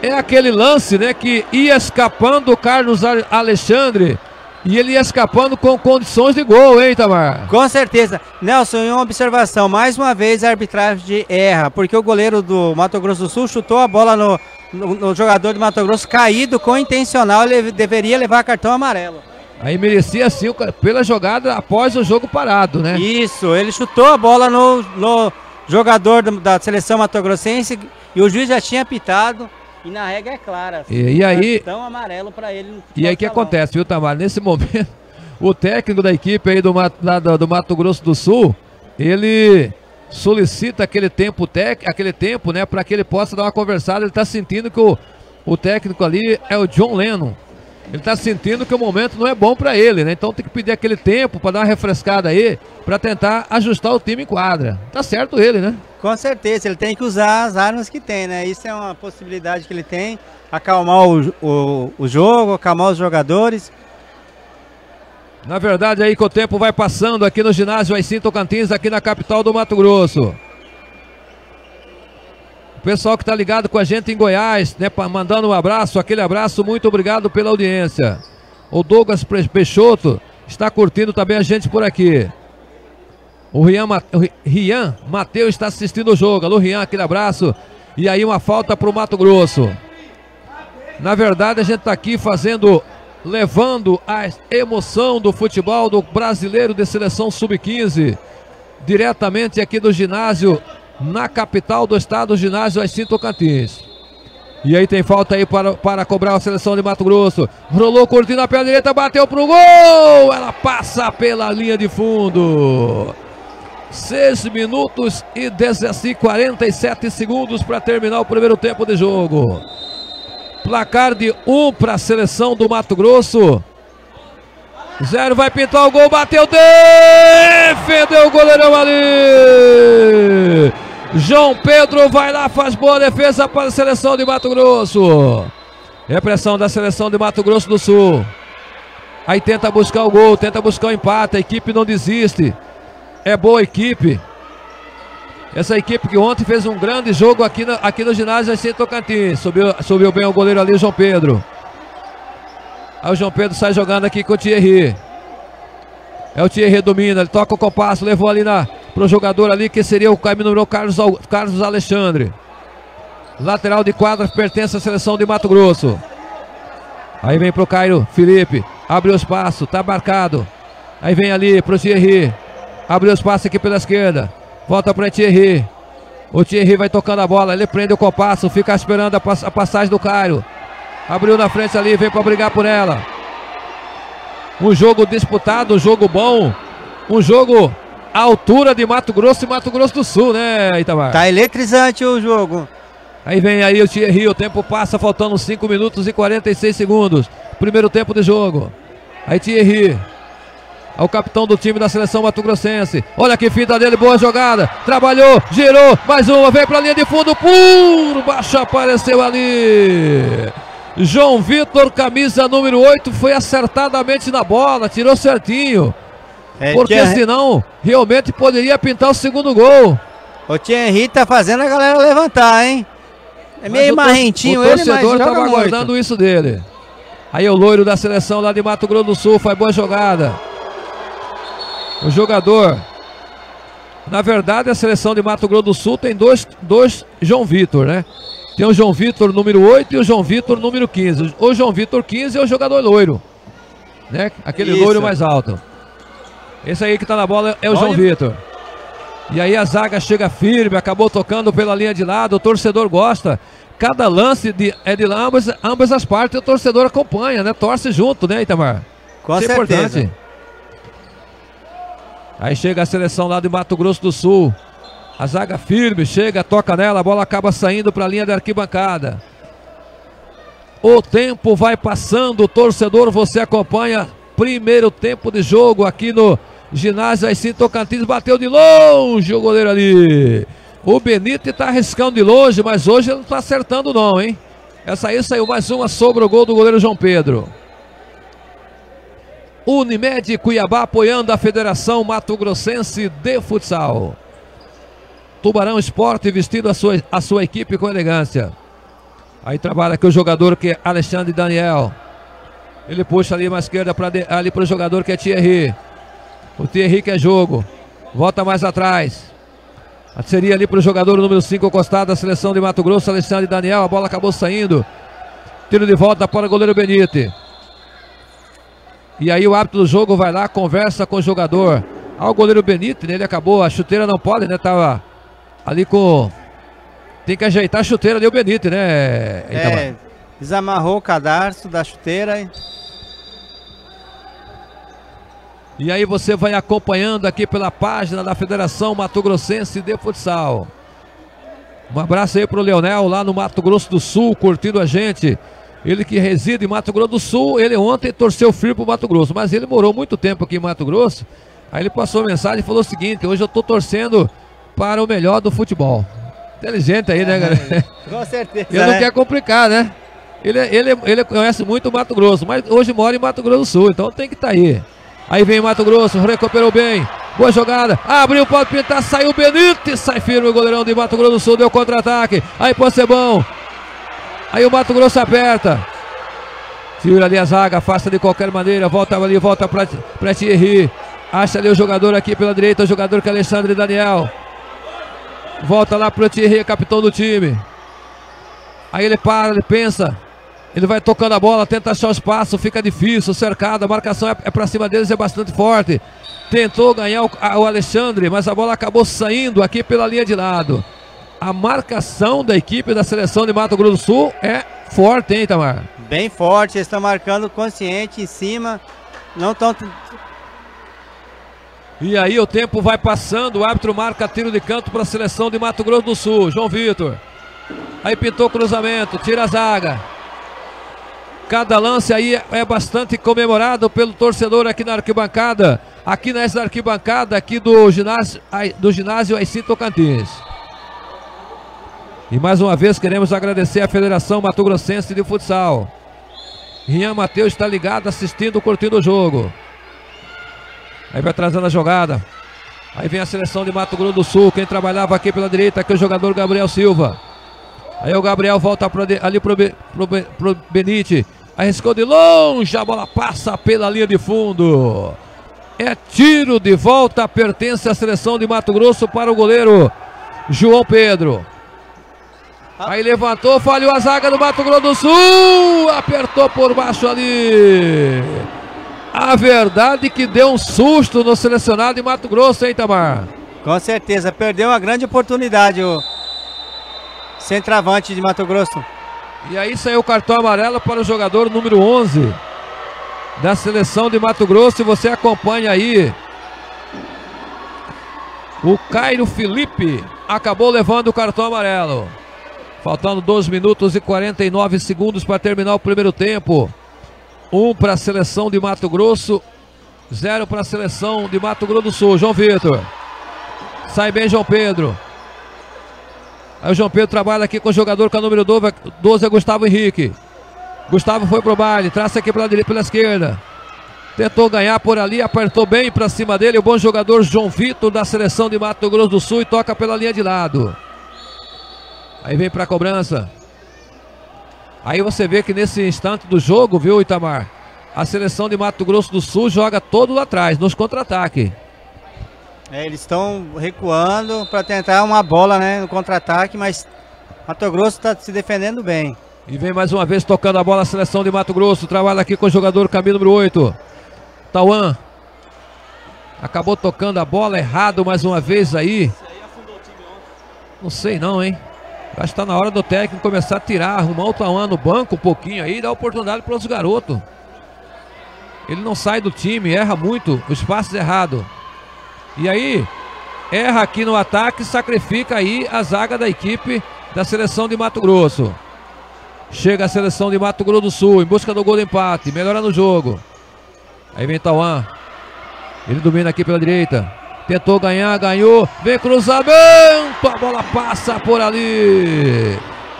[SPEAKER 3] É aquele lance, né, que ia escapando o Carlos Alexandre. E ele ia escapando com condições de gol, hein, Tamar?
[SPEAKER 4] Com certeza. Nelson, uma observação. Mais uma vez a arbitragem erra, porque o goleiro do Mato Grosso do Sul chutou a bola no, no, no jogador do Mato Grosso caído com intencional, ele deveria levar cartão amarelo.
[SPEAKER 3] Aí merecia sim pela jogada após o jogo parado, né?
[SPEAKER 4] Isso, ele chutou a bola no, no jogador da seleção matogrossense e o juiz já tinha pitado. E na regra é clara.
[SPEAKER 3] Assim, e, e aí.
[SPEAKER 4] Cartão amarelo para ele.
[SPEAKER 3] E aí o que acontece, viu, Tamar? Nesse momento, o técnico da equipe aí do, do, do Mato Grosso do Sul, ele solicita aquele tempo tec, aquele tempo, né, para que ele possa dar uma conversada. Ele está sentindo que o, o técnico ali é o John Lennon. Ele está sentindo que o momento não é bom para ele, né? Então tem que pedir aquele tempo para dar uma refrescada aí, para tentar ajustar o time em quadra. Tá certo ele, né?
[SPEAKER 4] Com certeza, ele tem que usar as armas que tem, né? Isso é uma possibilidade que ele tem, acalmar o, o, o jogo, acalmar os jogadores
[SPEAKER 3] na verdade, aí que o tempo vai passando aqui no ginásio Aicim Tocantins, aqui na capital do Mato Grosso. Pessoal que está ligado com a gente em Goiás, né, mandando um abraço, aquele abraço, muito obrigado pela audiência. O Douglas Peixoto está curtindo também a gente por aqui. O Rian, Rian Mateus está assistindo o jogo. Alô, Rian, aquele abraço. E aí uma falta para o Mato Grosso. Na verdade, a gente está aqui fazendo levando a emoção do futebol do brasileiro de seleção sub-15 diretamente aqui do ginásio na capital do estado, ginásio Assim Tocantins. E aí tem falta aí para, para cobrar a seleção de Mato Grosso. Rolou curtindo a pé direita, bateu pro gol! Ela passa pela linha de fundo. 6 minutos e 17, 47 segundos para terminar o primeiro tempo de jogo. Placar de 1 um para a seleção do Mato Grosso. Zero vai pintar o gol, bateu, defendeu o goleirão ali. João Pedro vai lá, faz boa defesa para a seleção de Mato Grosso. Repressão da seleção de Mato Grosso do Sul. Aí tenta buscar o gol, tenta buscar o empate, a equipe não desiste. é boa equipe. Essa equipe que ontem fez um grande jogo aqui no, aqui no ginásio assim Tocantins. Subiu, subiu bem o goleiro ali, o João Pedro. Aí o João Pedro sai jogando aqui com o Thierry. É o Thierry domina, ele toca o compasso, levou ali na, pro jogador ali que seria o caminho Carlos, Carlos Alexandre. Lateral de quadra pertence à seleção de Mato Grosso. Aí vem pro Cairo Felipe. Abriu espaço, tá marcado. Aí vem ali pro Thierry. Abriu espaço aqui pela esquerda. Volta para Thierry. O Thierry vai tocando a bola. Ele prende o compasso. Fica esperando a, pass a passagem do Cairo. Abriu na frente ali. Vem para brigar por ela. Um jogo disputado. Um jogo bom. Um jogo à altura de Mato Grosso e Mato Grosso do Sul, né, Itamar?
[SPEAKER 4] Tá eletrizante o jogo.
[SPEAKER 3] Aí vem aí o Thierry. O tempo passa. Faltando 5 minutos e 46 segundos. Primeiro tempo de jogo. Aí Thierry ao capitão do time da seleção mato-grossense. Olha que finta dele, boa jogada. Trabalhou, girou, mais uma, vem para a linha de fundo, por baixo apareceu ali. João Vitor, camisa número 8, foi acertadamente na bola, tirou certinho. É, porque tia... senão realmente poderia pintar o segundo gol.
[SPEAKER 4] O Thierry tá fazendo a galera levantar, hein? É meio mas marrentinho o
[SPEAKER 3] ele, mas O torcedor estava aguardando isso dele. Aí o loiro da seleção lá de Mato Grosso do Sul, foi boa jogada o jogador. Na verdade, a seleção de Mato Grosso do Sul tem dois, dois João Vitor, né? Tem o João Vitor número 8 e o João Vitor número 15. O João Vitor 15 é o jogador loiro, né? Aquele Isso. loiro mais alto. Esse aí que tá na bola é o Olha. João Vitor. E aí a zaga chega firme, acabou tocando pela linha de lado, o torcedor gosta. Cada lance de, é de ambas, ambas as partes, o torcedor acompanha, né? Torce junto, né, Itamar?
[SPEAKER 4] Com Isso certeza. É importante.
[SPEAKER 3] Aí chega a seleção lá de Mato Grosso do Sul. A zaga firme, chega, toca nela, a bola acaba saindo para a linha da arquibancada. O tempo vai passando, torcedor, você acompanha. Primeiro tempo de jogo aqui no ginásio Aicinho Tocantins. Bateu de longe o goleiro ali. O Benito está arriscando de longe, mas hoje ele não está acertando, não, hein? Essa aí saiu mais uma sobre o gol do goleiro João Pedro. Unimed Cuiabá apoiando a Federação Mato Grossense de Futsal. Tubarão Esporte vestindo a sua, a sua equipe com elegância. Aí trabalha aqui o jogador que é Alexandre Daniel. Ele puxa ali uma esquerda para ali para o jogador que é Thierry. O Thierry que é jogo. Volta mais atrás. Seria ali para o jogador número 5 encostado da seleção de Mato Grosso, Alexandre Daniel. A bola acabou saindo. Tiro de volta para o goleiro Benite. E aí o árbitro do jogo vai lá, conversa com o jogador. Ah, o goleiro Benito, né? Ele acabou, a chuteira não pode, né? Tava ali com. Tem que ajeitar a chuteira ali o Benito, né?
[SPEAKER 4] É, desamarrou o cadarço da chuteira.
[SPEAKER 3] E aí você vai acompanhando aqui pela página da Federação Mato Grossense de Futsal. Um abraço aí pro Leonel lá no Mato Grosso do Sul, curtindo a gente. Ele que reside em Mato Grosso do Sul, ele ontem torceu frio pro Mato Grosso, mas ele morou muito tempo aqui em Mato Grosso. Aí ele passou a mensagem e falou o seguinte: hoje eu tô torcendo para o melhor do futebol. Inteligente aí, né, galera?
[SPEAKER 4] Com certeza.
[SPEAKER 3] Ele não né? quer complicar, né? Ele, ele, ele conhece muito o Mato Grosso, mas hoje mora em Mato Grosso do Sul, então tem que estar tá aí. Aí vem Mato Grosso, recuperou bem. Boa jogada, abriu, pode pintar, saiu Benítez, sai firme o goleirão de Mato Grosso do Sul, deu contra-ataque. Aí bom, Aí o Mato Grosso aperta. Tira ali a zaga, afasta de qualquer maneira. Volta ali, volta para Thierry. Acha ali o jogador aqui pela direita, o jogador que é Alexandre Daniel. Volta lá para Thierry, capitão do time. Aí ele para, ele pensa. Ele vai tocando a bola, tenta achar o espaço, fica difícil, cercado. A marcação é, é para cima deles, é bastante forte. Tentou ganhar o, a, o Alexandre, mas a bola acabou saindo aqui pela linha de lado a marcação da equipe da seleção de Mato Grosso do Sul é forte, hein, Tamar?
[SPEAKER 4] Bem forte, eles estão marcando consciente em cima. Não estão.
[SPEAKER 3] E aí o tempo vai passando, o árbitro marca tiro de canto para a seleção de Mato Grosso do Sul. João Vitor. Aí pintou cruzamento, tira a zaga. Cada lance aí é bastante comemorado pelo torcedor aqui na arquibancada. Aqui nessa arquibancada aqui do ginásio, do ginásio Aici Tocantins. E mais uma vez queremos agradecer à Federação Mato Grossense de Futsal. Rian Matheus está ligado, assistindo, curtindo o jogo. Aí vai trazendo a jogada. Aí vem a seleção de Mato Grosso do Sul. Quem trabalhava aqui pela direita, aqui é o jogador Gabriel Silva. Aí o Gabriel volta pro, ali pro, pro, pro Benite. Arriscou de longe, a bola passa pela linha de fundo. É tiro de volta, pertence à seleção de Mato Grosso para o goleiro João Pedro. Aí levantou, falhou a zaga do Mato Grosso do Sul. Apertou por baixo ali. A verdade que deu um susto no selecionado de Mato Grosso, hein, Tamar?
[SPEAKER 4] Com certeza, perdeu uma grande oportunidade o centroavante de Mato Grosso.
[SPEAKER 3] E aí saiu o cartão amarelo para o jogador número 11 da seleção de Mato Grosso. E você acompanha aí. O Cairo Felipe acabou levando o cartão amarelo. Faltando 2 minutos e 49 segundos para terminar o primeiro tempo. Um para a seleção de Mato Grosso, zero para a seleção de Mato Grosso do Sul. João Vitor. Sai bem João Pedro. Aí o João Pedro trabalha aqui com o jogador com a número 12 é Gustavo Henrique. Gustavo foi pro baile, traça aqui pela pela esquerda. Tentou ganhar por ali, apertou bem para cima dele. O bom jogador João Vitor da seleção de Mato Grosso do Sul e toca pela linha de lado. Aí vem para a cobrança. Aí você vê que nesse instante do jogo, viu, Itamar? A seleção de Mato Grosso do Sul joga todo lá atrás, nos contra-ataque.
[SPEAKER 4] É, eles estão recuando para tentar uma bola né, no contra-ataque, mas Mato Grosso está se defendendo bem.
[SPEAKER 3] E vem mais uma vez tocando a bola a seleção de Mato Grosso. Trabalha aqui com o jogador caminho número 8. Tauan. Acabou tocando a bola errado mais uma vez aí. Não sei não, hein? Acho que está na hora do técnico começar a tirar, arrumar o Tauan no banco um pouquinho aí e dar oportunidade para os garotos. Ele não sai do time, erra muito, os passes errados. E aí, erra aqui no ataque, sacrifica aí a zaga da equipe da seleção de Mato Grosso. Chega a seleção de Mato Grosso do Sul em busca do gol de empate, melhora no jogo. Aí vem Tauan. Ele domina aqui pela direita. Tentou ganhar, ganhou. Vem cruzamento. A bola passa por ali.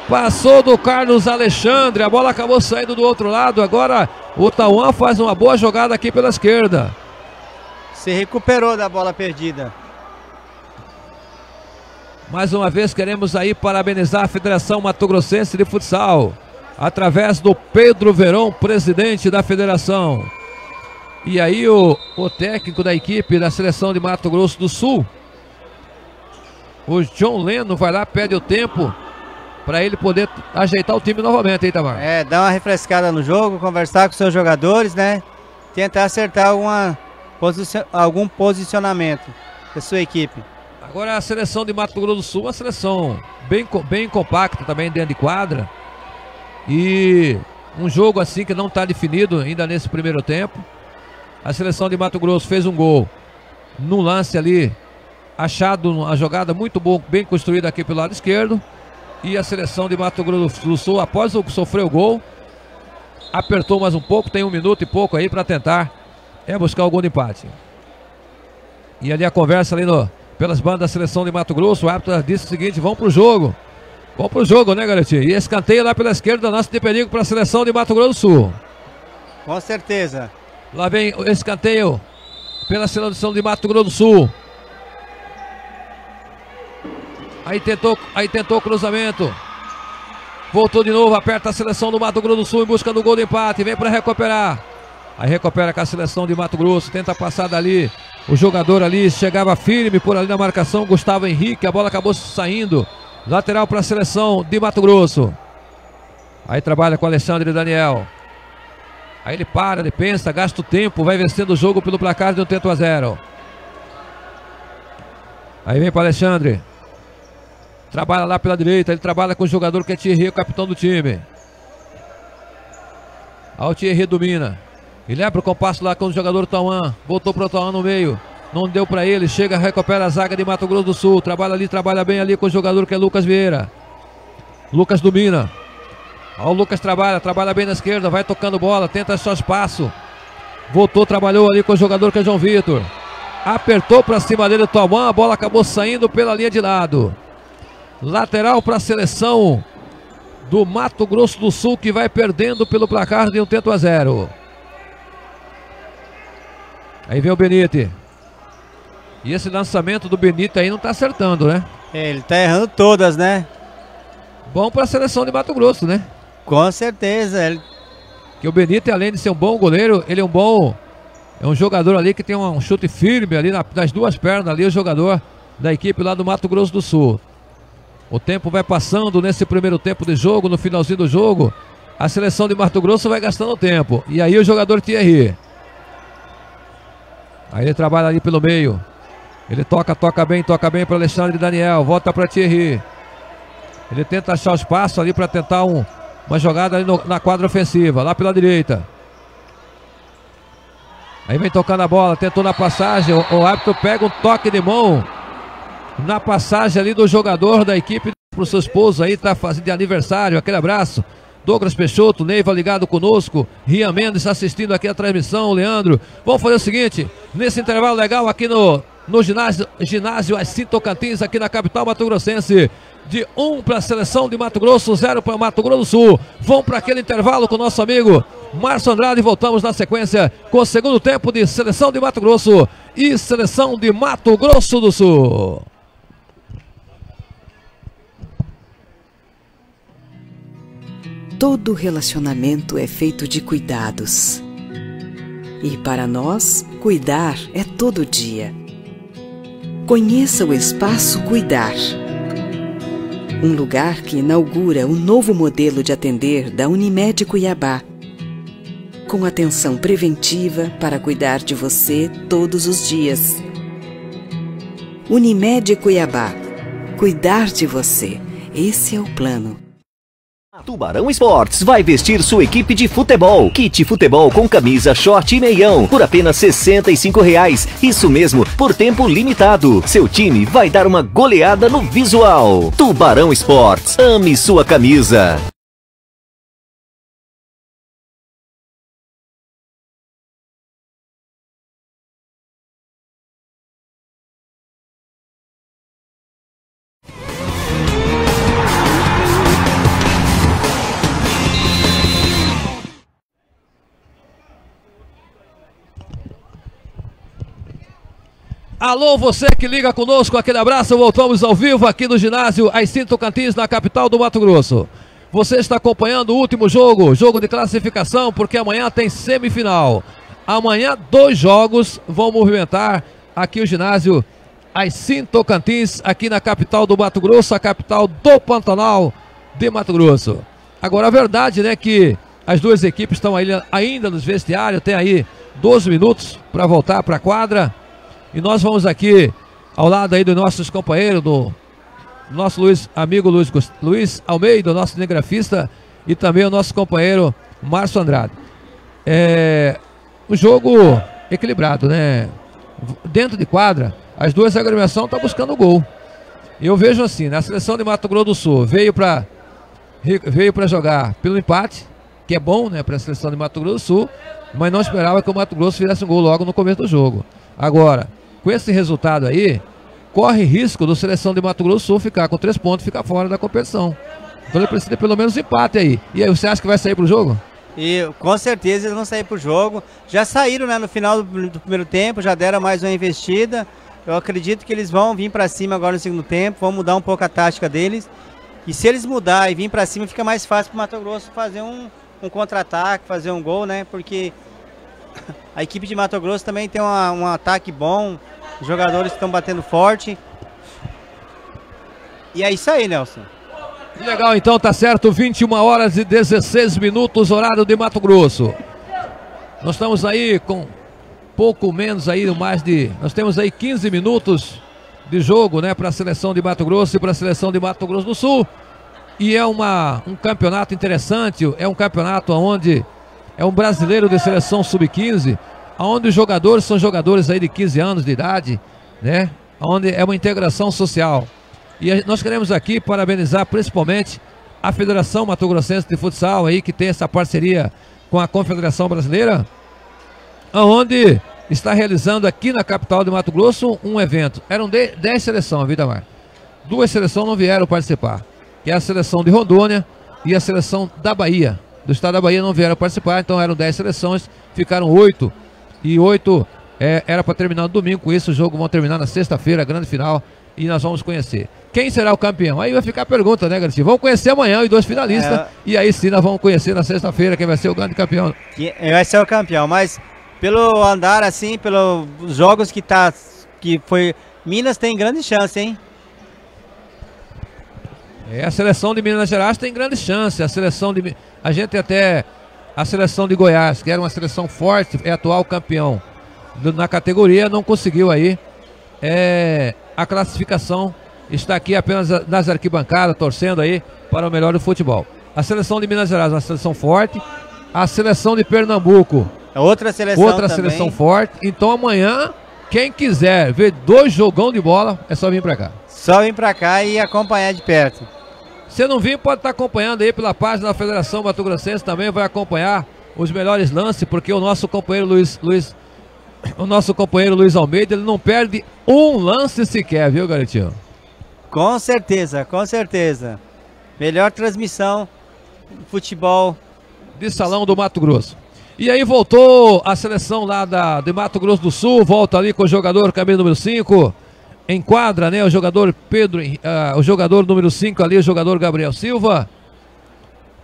[SPEAKER 3] Passou do Carlos Alexandre. A bola acabou saindo do outro lado. Agora o Tauan faz uma boa jogada aqui pela esquerda.
[SPEAKER 4] Se recuperou da bola perdida.
[SPEAKER 3] Mais uma vez queremos aí parabenizar a Federação Mato Grossense de Futsal. Através do Pedro Verão, presidente da federação. E aí o, o técnico da equipe da seleção de Mato Grosso do Sul, o John Leno, vai lá, pede o tempo para ele poder ajeitar o time novamente, hein, Tamar?
[SPEAKER 4] É, dar uma refrescada no jogo, conversar com seus jogadores, né? Tentar acertar alguma, posicion, algum posicionamento da sua equipe.
[SPEAKER 3] Agora a seleção de Mato Grosso do Sul, uma seleção bem, bem compacta também dentro de quadra. E um jogo assim que não está definido ainda nesse primeiro tempo. A seleção de Mato Grosso fez um gol no lance ali, achado uma jogada muito boa, bem construída aqui pelo lado esquerdo. E a seleção de Mato Grosso do Sul, após sofrer o gol, apertou mais um pouco, tem um minuto e pouco aí para tentar é buscar o gol de empate. E ali a conversa ali no, pelas bandas da seleção de Mato Grosso, o árbitro disse o seguinte: vamos pro jogo. Vamos pro jogo, né, garotinho? E escanteio lá pela esquerda, nosso de perigo para a seleção de Mato Grosso do Sul.
[SPEAKER 4] Com certeza.
[SPEAKER 3] Lá vem o escanteio pela seleção de Mato Grosso do Sul. Aí tentou, aí tentou o cruzamento. Voltou de novo, aperta a seleção do Mato Grosso do Sul em busca do gol de empate. Vem para recuperar. Aí recupera com a seleção de Mato Grosso, tenta passar dali. O jogador ali chegava firme por ali na marcação, Gustavo Henrique. A bola acabou saindo. Lateral para a seleção de Mato Grosso. Aí trabalha com Alexandre Daniel. Aí ele para, ele pensa, gasta o tempo, vai vencendo o jogo pelo placar de um tento a zero. Aí vem para Alexandre. Trabalha lá pela direita, ele trabalha com o jogador que é Thierry, o capitão do time. Aí o Thierry domina. Ele abre o compasso lá com o jogador Tauan. Voltou para o Tauan no meio. Não deu para ele. Chega, recupera a zaga de Mato Grosso do Sul. Trabalha ali, trabalha bem ali com o jogador que é Lucas Vieira. Lucas domina. Ó, o Lucas trabalha, trabalha bem na esquerda, vai tocando bola, tenta só espaço. Voltou, trabalhou ali com o jogador que é João Vitor. Apertou para cima dele o Tauan, a bola acabou saindo pela linha de lado. Lateral para a seleção do Mato Grosso do Sul que vai perdendo pelo placar de um tento a zero. Aí vem o Benite. E esse lançamento do Benito aí não tá acertando, né?
[SPEAKER 4] É, ele tá errando todas, né?
[SPEAKER 3] Bom para a seleção de Mato Grosso, né?
[SPEAKER 4] Com certeza. Ele...
[SPEAKER 3] Que o Benito, além de ser um bom goleiro, ele é um bom. É um jogador ali que tem um chute firme ali nas duas pernas ali, o jogador da equipe lá do Mato Grosso do Sul. O tempo vai passando nesse primeiro tempo de jogo, no finalzinho do jogo. A seleção de Mato Grosso vai gastando tempo. E aí o jogador Thierry. Aí ele trabalha ali pelo meio. Ele toca, toca bem, toca bem para Alexandre Daniel. Volta para Thierry. Ele tenta achar o espaço ali para tentar um, uma jogada ali no, na quadra ofensiva, lá pela direita. Aí vem tocando a bola, tentou na passagem. O, o árbitro pega um toque de mão na passagem ali do jogador da equipe para o seu esposo aí, tá fazendo de aniversário. Aquele abraço. Douglas Peixoto, Neiva ligado conosco, Rian Mendes assistindo aqui a transmissão, Leandro. Vamos fazer o seguinte, nesse intervalo legal aqui no, no ginásio, ginásio Assim Tocantins, aqui na capital Mato Grossense. De 1 um para a seleção de Mato Grosso, 0 para Mato Grosso do Sul. Vamos para aquele intervalo com o nosso amigo Márcio Andrade. Voltamos na sequência com o segundo tempo de seleção de Mato Grosso e seleção de Mato Grosso do Sul.
[SPEAKER 5] Todo relacionamento é feito de cuidados. E para nós, cuidar é todo dia. Conheça o Espaço Cuidar. Um lugar que inaugura o novo modelo de atender da Unimed Cuiabá. Com atenção preventiva para cuidar de você todos os dias. Unimed Cuiabá. Cuidar de você. Esse é o plano.
[SPEAKER 2] Tubarão Esportes vai vestir sua equipe de futebol. Kit futebol com camisa, short e meião por apenas 65 reais. Isso mesmo, por tempo limitado. Seu time vai dar uma goleada no visual. Tubarão Esportes, ame sua camisa.
[SPEAKER 3] Alô, você que liga conosco, aquele abraço. Voltamos ao vivo aqui no ginásio Aicinto Tocantins, na capital do Mato Grosso. Você está acompanhando o último jogo, jogo de classificação, porque amanhã tem semifinal. Amanhã, dois jogos vão movimentar aqui o ginásio Aicinto Tocantins, aqui na capital do Mato Grosso, a capital do Pantanal de Mato Grosso. Agora, a verdade é que as duas equipes estão ainda nos vestiários, tem aí 12 minutos para voltar para a quadra. E nós vamos aqui ao lado aí dos nossos companheiros, do nosso Luiz, amigo Luiz, Luiz Almeida, nosso cinegrafista, e também o nosso companheiro Márcio Andrade. É um jogo equilibrado, né? Dentro de quadra, as duas agremiações estão buscando gol. Eu vejo assim, na seleção de Mato Grosso do Sul, veio para veio para jogar pelo empate, que é bom, né, para a seleção de Mato Grosso do Sul, mas não esperava que o Mato Grosso fizesse um gol logo no começo do jogo. Agora, com esse resultado aí, corre risco do Seleção de Mato Grosso Sul ficar com três pontos ficar fora da competição. Então ele precisa pelo menos empate aí. E aí, você acha que vai sair pro jogo?
[SPEAKER 4] E com certeza eles vão sair pro jogo. Já saíram né, no final do, do primeiro tempo, já deram mais uma investida. Eu acredito que eles vão vir para cima agora no segundo tempo, vão mudar um pouco a tática deles. E se eles mudar e vir para cima, fica mais fácil para o Mato Grosso fazer um, um contra-ataque, fazer um gol, né? Porque a equipe de Mato Grosso também tem uma, um ataque bom, os jogadores estão batendo forte. E é isso aí, Nelson.
[SPEAKER 3] Legal, então tá certo. 21 horas e 16 minutos, horário de Mato Grosso. Nós estamos aí com pouco menos aí, mais de. Nós temos aí 15 minutos de jogo, né, para a seleção de Mato Grosso e para a seleção de Mato Grosso do Sul. E é uma, um campeonato interessante, é um campeonato onde é um brasileiro de seleção sub-15, onde os jogadores são jogadores aí de 15 anos de idade, né? Onde é uma integração social. E nós queremos aqui parabenizar principalmente a Federação Mato Grossense de Futsal aí que tem essa parceria com a Confederação Brasileira, onde está realizando aqui na capital de Mato Grosso um evento. Eram 10 seleções, Vida Mar. Duas seleções não vieram participar, que é a seleção de Rondônia e a seleção da Bahia. Do estado da Bahia não vieram participar, então eram 10 seleções, ficaram 8 e oito É, era para terminar no domingo, com isso o jogo vão terminar na sexta-feira, grande final, e nós vamos conhecer. Quem será o campeão? Aí vai ficar a pergunta, né, Garantia? Vamos conhecer amanhã os dois finalistas,
[SPEAKER 4] É.
[SPEAKER 3] e aí sim nós vamos conhecer na sexta-feira quem vai ser o grande campeão.
[SPEAKER 4] Que vai ser o campeão, mas pelo andar assim, pelos jogos que tá. Que foi. Minas tem grande chance, hein?
[SPEAKER 3] É, a seleção de Minas Gerais tem grande chance. A seleção de. A gente até. A seleção de Goiás, que era uma seleção forte, é atual campeão do- na categoria, não conseguiu aí é, a classificação. Está aqui apenas nas arquibancadas, torcendo aí para o melhor do futebol. A seleção de Minas Gerais, é uma seleção forte. A seleção de Pernambuco,
[SPEAKER 4] É Outra seleção
[SPEAKER 3] outra
[SPEAKER 4] também.
[SPEAKER 3] seleção forte. Então amanhã, quem quiser ver dois jogão de bola, é só vir para cá.
[SPEAKER 4] Só vir pra cá e acompanhar de perto.
[SPEAKER 3] Se não vir, pode estar acompanhando aí pela página da Federação Mato Grossense também, vai acompanhar os melhores lances, porque o nosso companheiro Luiz, Luiz o nosso companheiro Luiz Almeida, ele não perde um lance sequer, viu, garotinho?
[SPEAKER 4] Com certeza, com certeza. Melhor transmissão. Futebol.
[SPEAKER 3] De Salão do Mato Grosso. E aí voltou a seleção lá da, de Mato Grosso do Sul, volta ali com o jogador camisa número 5, enquadra, né, o jogador Pedro, ah, o jogador número 5 ali, o jogador Gabriel Silva.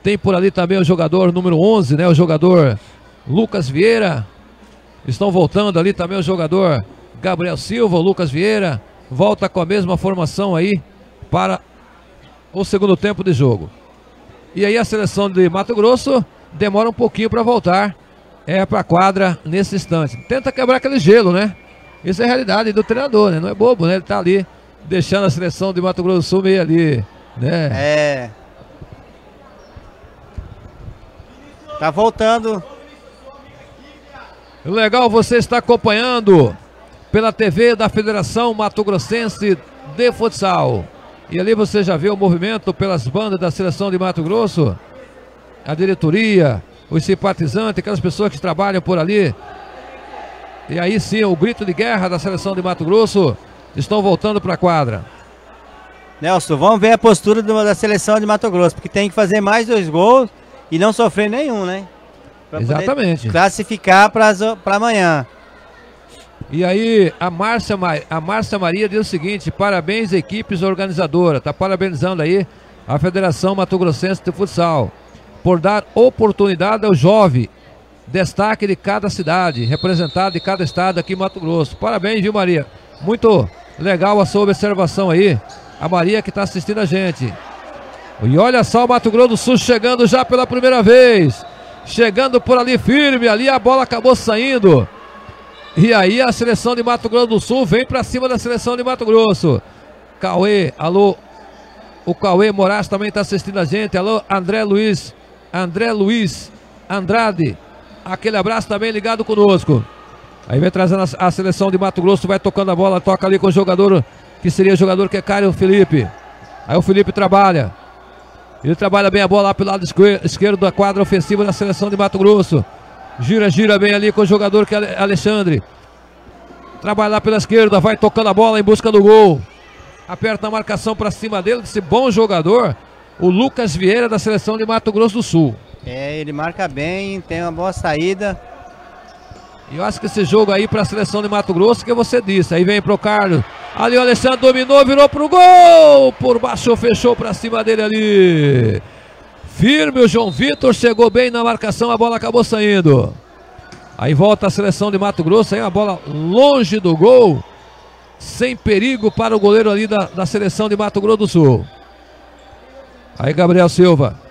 [SPEAKER 3] Tem por ali também o jogador número 11, né, o jogador Lucas Vieira. Estão voltando ali também o jogador Gabriel Silva, o Lucas Vieira. Volta com a mesma formação aí para o segundo tempo de jogo. E aí a seleção de Mato Grosso demora um pouquinho para voltar é para a quadra nesse instante. Tenta quebrar aquele gelo, né? Isso é a realidade do treinador, né? Não é bobo, né? Ele tá ali deixando a seleção de Mato Grosso do Sul meio ali, né?
[SPEAKER 4] É. Tá voltando.
[SPEAKER 3] Legal, você está acompanhando pela TV da Federação Mato Grossense de Futsal. E ali você já vê o movimento pelas bandas da seleção de Mato Grosso, a diretoria, os simpatizantes, aquelas pessoas que trabalham por ali. E aí sim, o grito de guerra da seleção de Mato Grosso estão voltando para a quadra.
[SPEAKER 4] Nelson, vamos ver a postura do- da seleção de Mato Grosso, porque tem que fazer mais dois gols e não sofrer nenhum, né? Pra
[SPEAKER 3] Exatamente.
[SPEAKER 4] Classificar para amanhã.
[SPEAKER 3] E aí, a Márcia, a Márcia Maria diz o seguinte: parabéns, equipes organizadoras. Tá parabenizando aí a Federação Mato Grossense de Futsal por dar oportunidade ao jovem, destaque de cada cidade, representado de cada estado aqui em Mato Grosso. Parabéns, viu, Maria? Muito legal a sua observação aí. A Maria que está assistindo a gente. E olha só o Mato Grosso do Sul chegando já pela primeira vez. Chegando por ali firme, ali a bola acabou saindo. E aí a seleção de Mato Grosso do Sul vem pra cima da seleção de Mato Grosso. Cauê, alô. O Cauê Moraes também tá assistindo a gente. Alô, André Luiz. André Luiz Andrade. Aquele abraço também ligado conosco. Aí vem trazendo a, seleção de Mato Grosso, vai tocando a bola, toca ali com o jogador que seria jogador que é Caio Felipe. Aí o Felipe trabalha. Ele trabalha bem a bola lá pelo lado esquer- esquerdo da quadra ofensiva da seleção de Mato Grosso. Gira, gira bem ali com o jogador que é Ale- Alexandre. Trabalha lá pela esquerda, vai tocando a bola em busca do gol. Aperta a marcação para cima dele, desse bom jogador, o Lucas Vieira da seleção de Mato Grosso do Sul.
[SPEAKER 4] É, ele marca bem, tem uma boa saída.
[SPEAKER 3] Eu acho que esse jogo aí para a seleção de Mato Grosso, que você disse. Aí vem pro Carlos. Ali o Alexandre dominou, virou pro gol. Por baixo fechou para cima dele ali. Firme o João Vitor, chegou bem na marcação, a bola acabou saindo. Aí volta a seleção de Mato Grosso, aí a bola longe do gol. Sem perigo para o goleiro ali da, da seleção de Mato Grosso do Sul. Aí Gabriel Silva.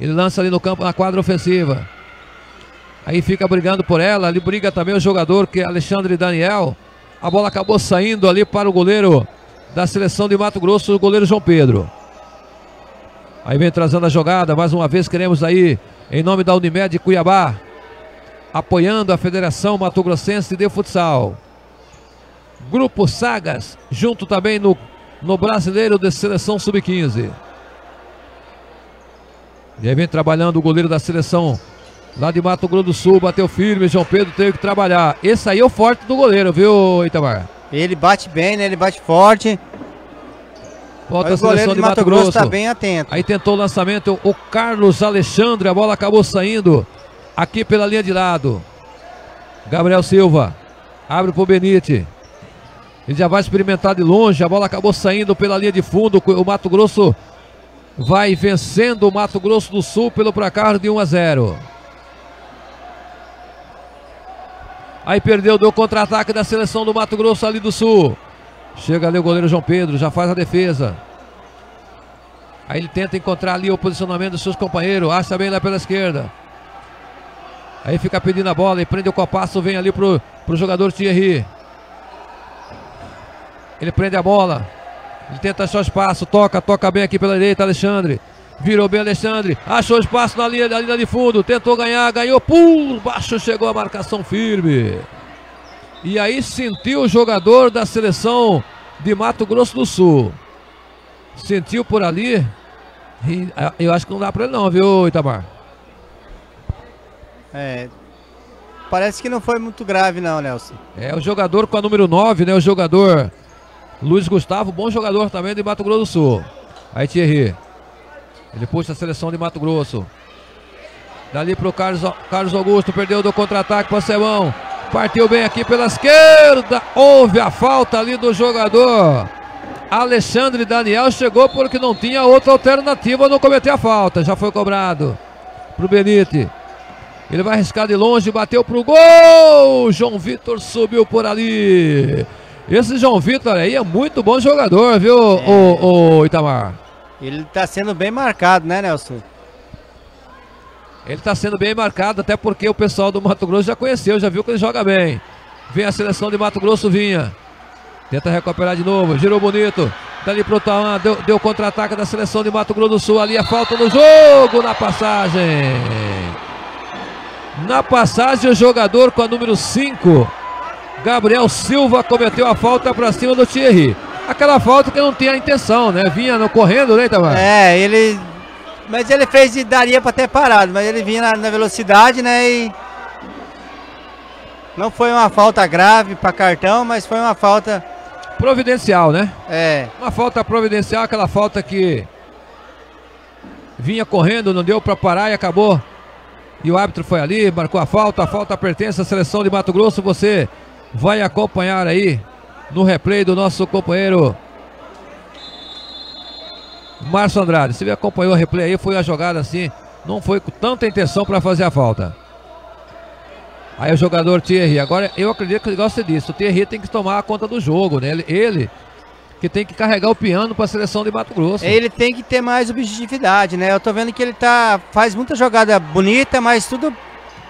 [SPEAKER 3] Ele lança ali no campo, na quadra ofensiva. Aí fica brigando por ela. Ali briga também o jogador que é Alexandre Daniel. A bola acabou saindo ali para o goleiro da seleção de Mato Grosso, o goleiro João Pedro. Aí vem trazendo a jogada. Mais uma vez queremos aí, em nome da Unimed Cuiabá, apoiando a Federação Mato Grossense de Futsal. Grupo Sagas, junto também no, no Brasileiro de Seleção Sub-15. E aí vem trabalhando o goleiro da seleção lá de Mato Grosso do Sul, bateu firme, João Pedro teve que trabalhar. Esse aí é o forte do goleiro, viu, Itamar?
[SPEAKER 4] Ele bate bem, né? Ele bate forte.
[SPEAKER 3] Volta
[SPEAKER 4] Mas
[SPEAKER 3] a
[SPEAKER 4] o goleiro
[SPEAKER 3] seleção
[SPEAKER 4] de
[SPEAKER 3] de
[SPEAKER 4] Mato
[SPEAKER 3] Mato
[SPEAKER 4] Grosso
[SPEAKER 3] Grosso.
[SPEAKER 4] está bem atento.
[SPEAKER 3] Aí tentou o lançamento o Carlos Alexandre, a bola acabou saindo aqui pela linha de lado. Gabriel Silva. Abre pro Benite. Ele já vai experimentar de longe. A bola acabou saindo pela linha de fundo. O Mato Grosso vai vencendo o Mato Grosso do Sul pelo placar de 1 a 0. Aí perdeu, deu contra-ataque da seleção do Mato Grosso ali do Sul. Chega ali o goleiro João Pedro, já faz a defesa. Aí ele tenta encontrar ali o posicionamento dos seus companheiros. Acha bem lá pela esquerda. Aí fica pedindo a bola e prende o copasso. Vem ali pro, pro jogador Thierry. Ele prende a bola. Ele tenta achar espaço. Toca, toca bem aqui pela direita, Alexandre. Virou bem Alexandre. Achou espaço na linha, na linha de fundo. Tentou ganhar, ganhou. Pum! Baixo chegou a marcação firme. E aí sentiu o jogador da seleção de Mato Grosso do Sul. Sentiu por ali. E eu acho que não dá para ele não, viu, Itamar?
[SPEAKER 4] É. Parece que não foi muito grave não, Nelson.
[SPEAKER 3] É o jogador com a número 9, né? O jogador Luiz Gustavo, bom jogador também de Mato Grosso do Sul. Aí Thierry. Ele puxa a seleção de Mato Grosso. Dali pro Carlos, Carlos Augusto, perdeu do contra-ataque para Sebão. Partiu bem aqui pela esquerda. Houve a falta ali do jogador. Alexandre Daniel chegou porque não tinha outra alternativa não cometer a falta. Já foi cobrado pro Benite. Ele vai arriscar de longe, bateu pro gol. João Vitor subiu por ali. Esse João Vitor aí é muito bom jogador, viu, é. o, o Itamar?
[SPEAKER 4] Ele está sendo bem marcado, né, Nelson?
[SPEAKER 3] Ele está sendo bem marcado, até porque o pessoal do Mato Grosso já conheceu, já viu que ele joga bem. Vem a seleção de Mato Grosso, vinha. Tenta recuperar de novo, girou bonito. Dali pro Tauan, deu, deu contra-ataque da seleção de Mato Grosso do Sul. Ali a falta no jogo, na passagem. Na passagem, o jogador com a número 5, Gabriel Silva, cometeu a falta para cima do Thierry. Aquela falta que não tinha intenção, né? Vinha no correndo, né, Itamar?
[SPEAKER 4] É, ele. Mas ele fez e daria para ter parado, mas ele vinha na, na, velocidade, né? E. Não foi uma falta grave para cartão, mas foi uma falta.
[SPEAKER 3] Providencial, né?
[SPEAKER 4] É.
[SPEAKER 3] Uma falta providencial, aquela falta que. Vinha correndo, não deu para parar e acabou. E o árbitro foi ali, marcou a falta. A falta pertence à seleção de Mato Grosso. Você vai acompanhar aí no replay do nosso companheiro Márcio Andrade. Você acompanhou o replay aí, foi a jogada assim, não foi com tanta intenção para fazer a falta. Aí o jogador Thierry, agora eu acredito que ele gosta disso. O Thierry tem que tomar a conta do jogo, né? Ele, ele que tem que carregar o piano para a seleção de Mato Grosso.
[SPEAKER 4] Ele tem que ter mais objetividade, né? Eu tô vendo que ele tá faz muita jogada bonita, mas tudo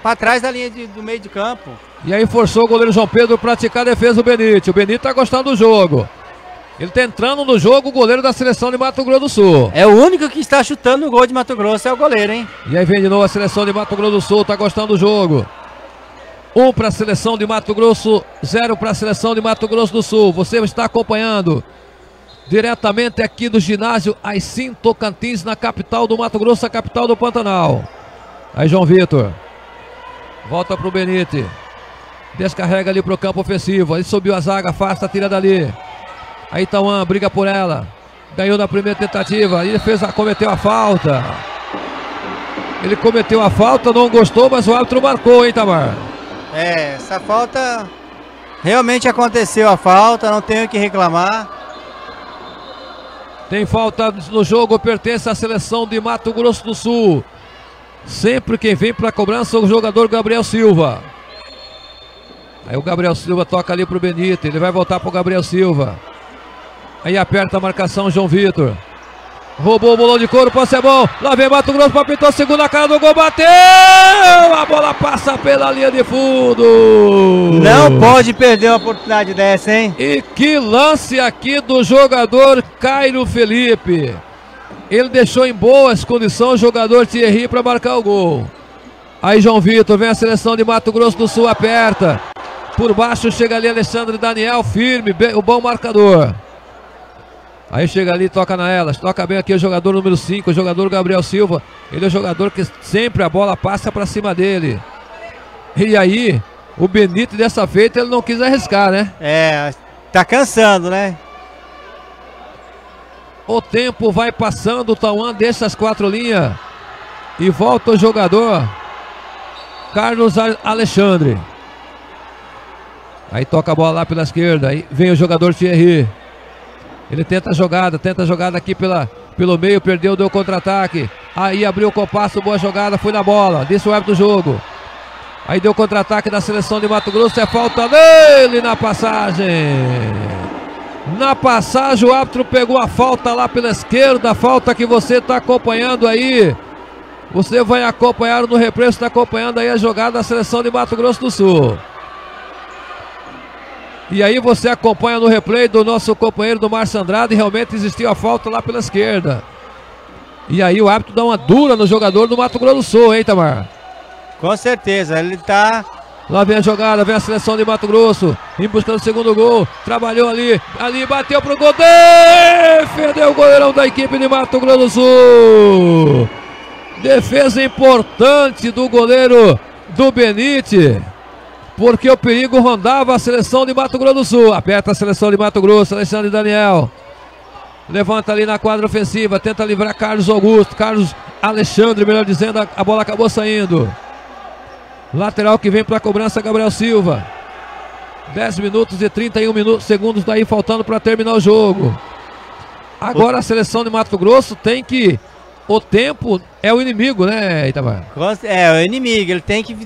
[SPEAKER 4] para trás da linha de, do meio de campo.
[SPEAKER 3] E aí forçou o goleiro João Pedro praticar a defesa do Benite. O Benite tá gostando do jogo. Ele tá entrando no jogo, o goleiro da seleção de Mato Grosso do Sul.
[SPEAKER 4] É o único que está chutando o gol de Mato Grosso, é o goleiro, hein?
[SPEAKER 3] E aí vem de novo a seleção de Mato Grosso do Sul, tá gostando do jogo. Um para a seleção de Mato Grosso, zero para a seleção de Mato Grosso do Sul. Você está acompanhando diretamente aqui do ginásio Aisim Tocantins, na capital do Mato Grosso, a capital do Pantanal. Aí João Vitor. Volta para o Benite. Descarrega ali pro campo ofensivo. Aí subiu a zaga, afasta, tira dali. Aí Tauan briga por ela. Ganhou na primeira tentativa. Aí fez a, cometeu a falta. Ele cometeu a falta, não gostou, mas o árbitro marcou, hein, Tamar?
[SPEAKER 4] É, essa falta realmente aconteceu a falta, não tenho que reclamar.
[SPEAKER 3] Tem falta no jogo, pertence à seleção de Mato Grosso do Sul. Sempre quem vem para a cobrança é o jogador Gabriel Silva. Aí o Gabriel Silva toca ali pro Benito. Ele vai voltar pro Gabriel Silva. Aí aperta a marcação João Vitor. Roubou o bolão de couro, passe é bom. Lá vem Mato Grosso para pintar segunda cara do gol, bateu! A bola passa pela linha de fundo.
[SPEAKER 4] Não pode perder uma oportunidade dessa, hein?
[SPEAKER 3] E que lance aqui do jogador Cairo Felipe. Ele deixou em boas condições o jogador Thierry para marcar o gol. Aí João Vitor, vem a seleção de Mato Grosso do Sul, aperta. Por baixo chega ali Alexandre Daniel, firme, bem, o bom marcador. Aí chega ali, toca na elas, toca bem aqui o jogador número 5, o jogador Gabriel Silva. Ele é o jogador que sempre a bola passa para cima dele. E aí, o Benito dessa feita ele não quis arriscar, né?
[SPEAKER 4] É, tá cansando, né?
[SPEAKER 3] O tempo vai passando, o Tauan deixa as quatro linhas. E volta o jogador Carlos Alexandre. Aí toca a bola lá pela esquerda. Aí vem o jogador Thierry. Ele tenta a jogada, tenta a jogada aqui pela, pelo meio, perdeu, deu contra-ataque. Aí abriu o compasso, boa jogada, foi na bola. Disse o árbitro do jogo. Aí deu contra-ataque da seleção de Mato Grosso. É falta dele na passagem. Na passagem, o árbitro pegou a falta lá pela esquerda. Falta que você está acompanhando aí. Você vai acompanhar no replay, está acompanhando aí a jogada da seleção de Mato Grosso do Sul. E aí você acompanha no replay do nosso companheiro do Márcio Andrade. Realmente existiu a falta lá pela esquerda. E aí o árbitro dá uma dura no jogador do Mato Grosso do Sul, hein, Tamar?
[SPEAKER 4] Com certeza, ele tá.
[SPEAKER 3] Lá vem a jogada, vem a seleção de Mato Grosso, em busca do segundo gol. Trabalhou ali, ali bateu pro gol. Defendeu o goleirão da equipe de Mato Grosso do Sul. Defesa importante do goleiro do Benite porque o perigo rondava a seleção de Mato Grosso do Sul. Aperta a seleção de Mato Grosso, Alexandre Daniel. Levanta ali na quadra ofensiva, tenta livrar Carlos Augusto, Carlos Alexandre, melhor dizendo, a bola acabou saindo. Lateral que vem para a cobrança, Gabriel Silva. 10 minutos e 31 minutos, segundos daí faltando para terminar o jogo. Agora a seleção de Mato Grosso tem que. O tempo é o inimigo, né, Itamar?
[SPEAKER 4] É, o inimigo. Ele tem que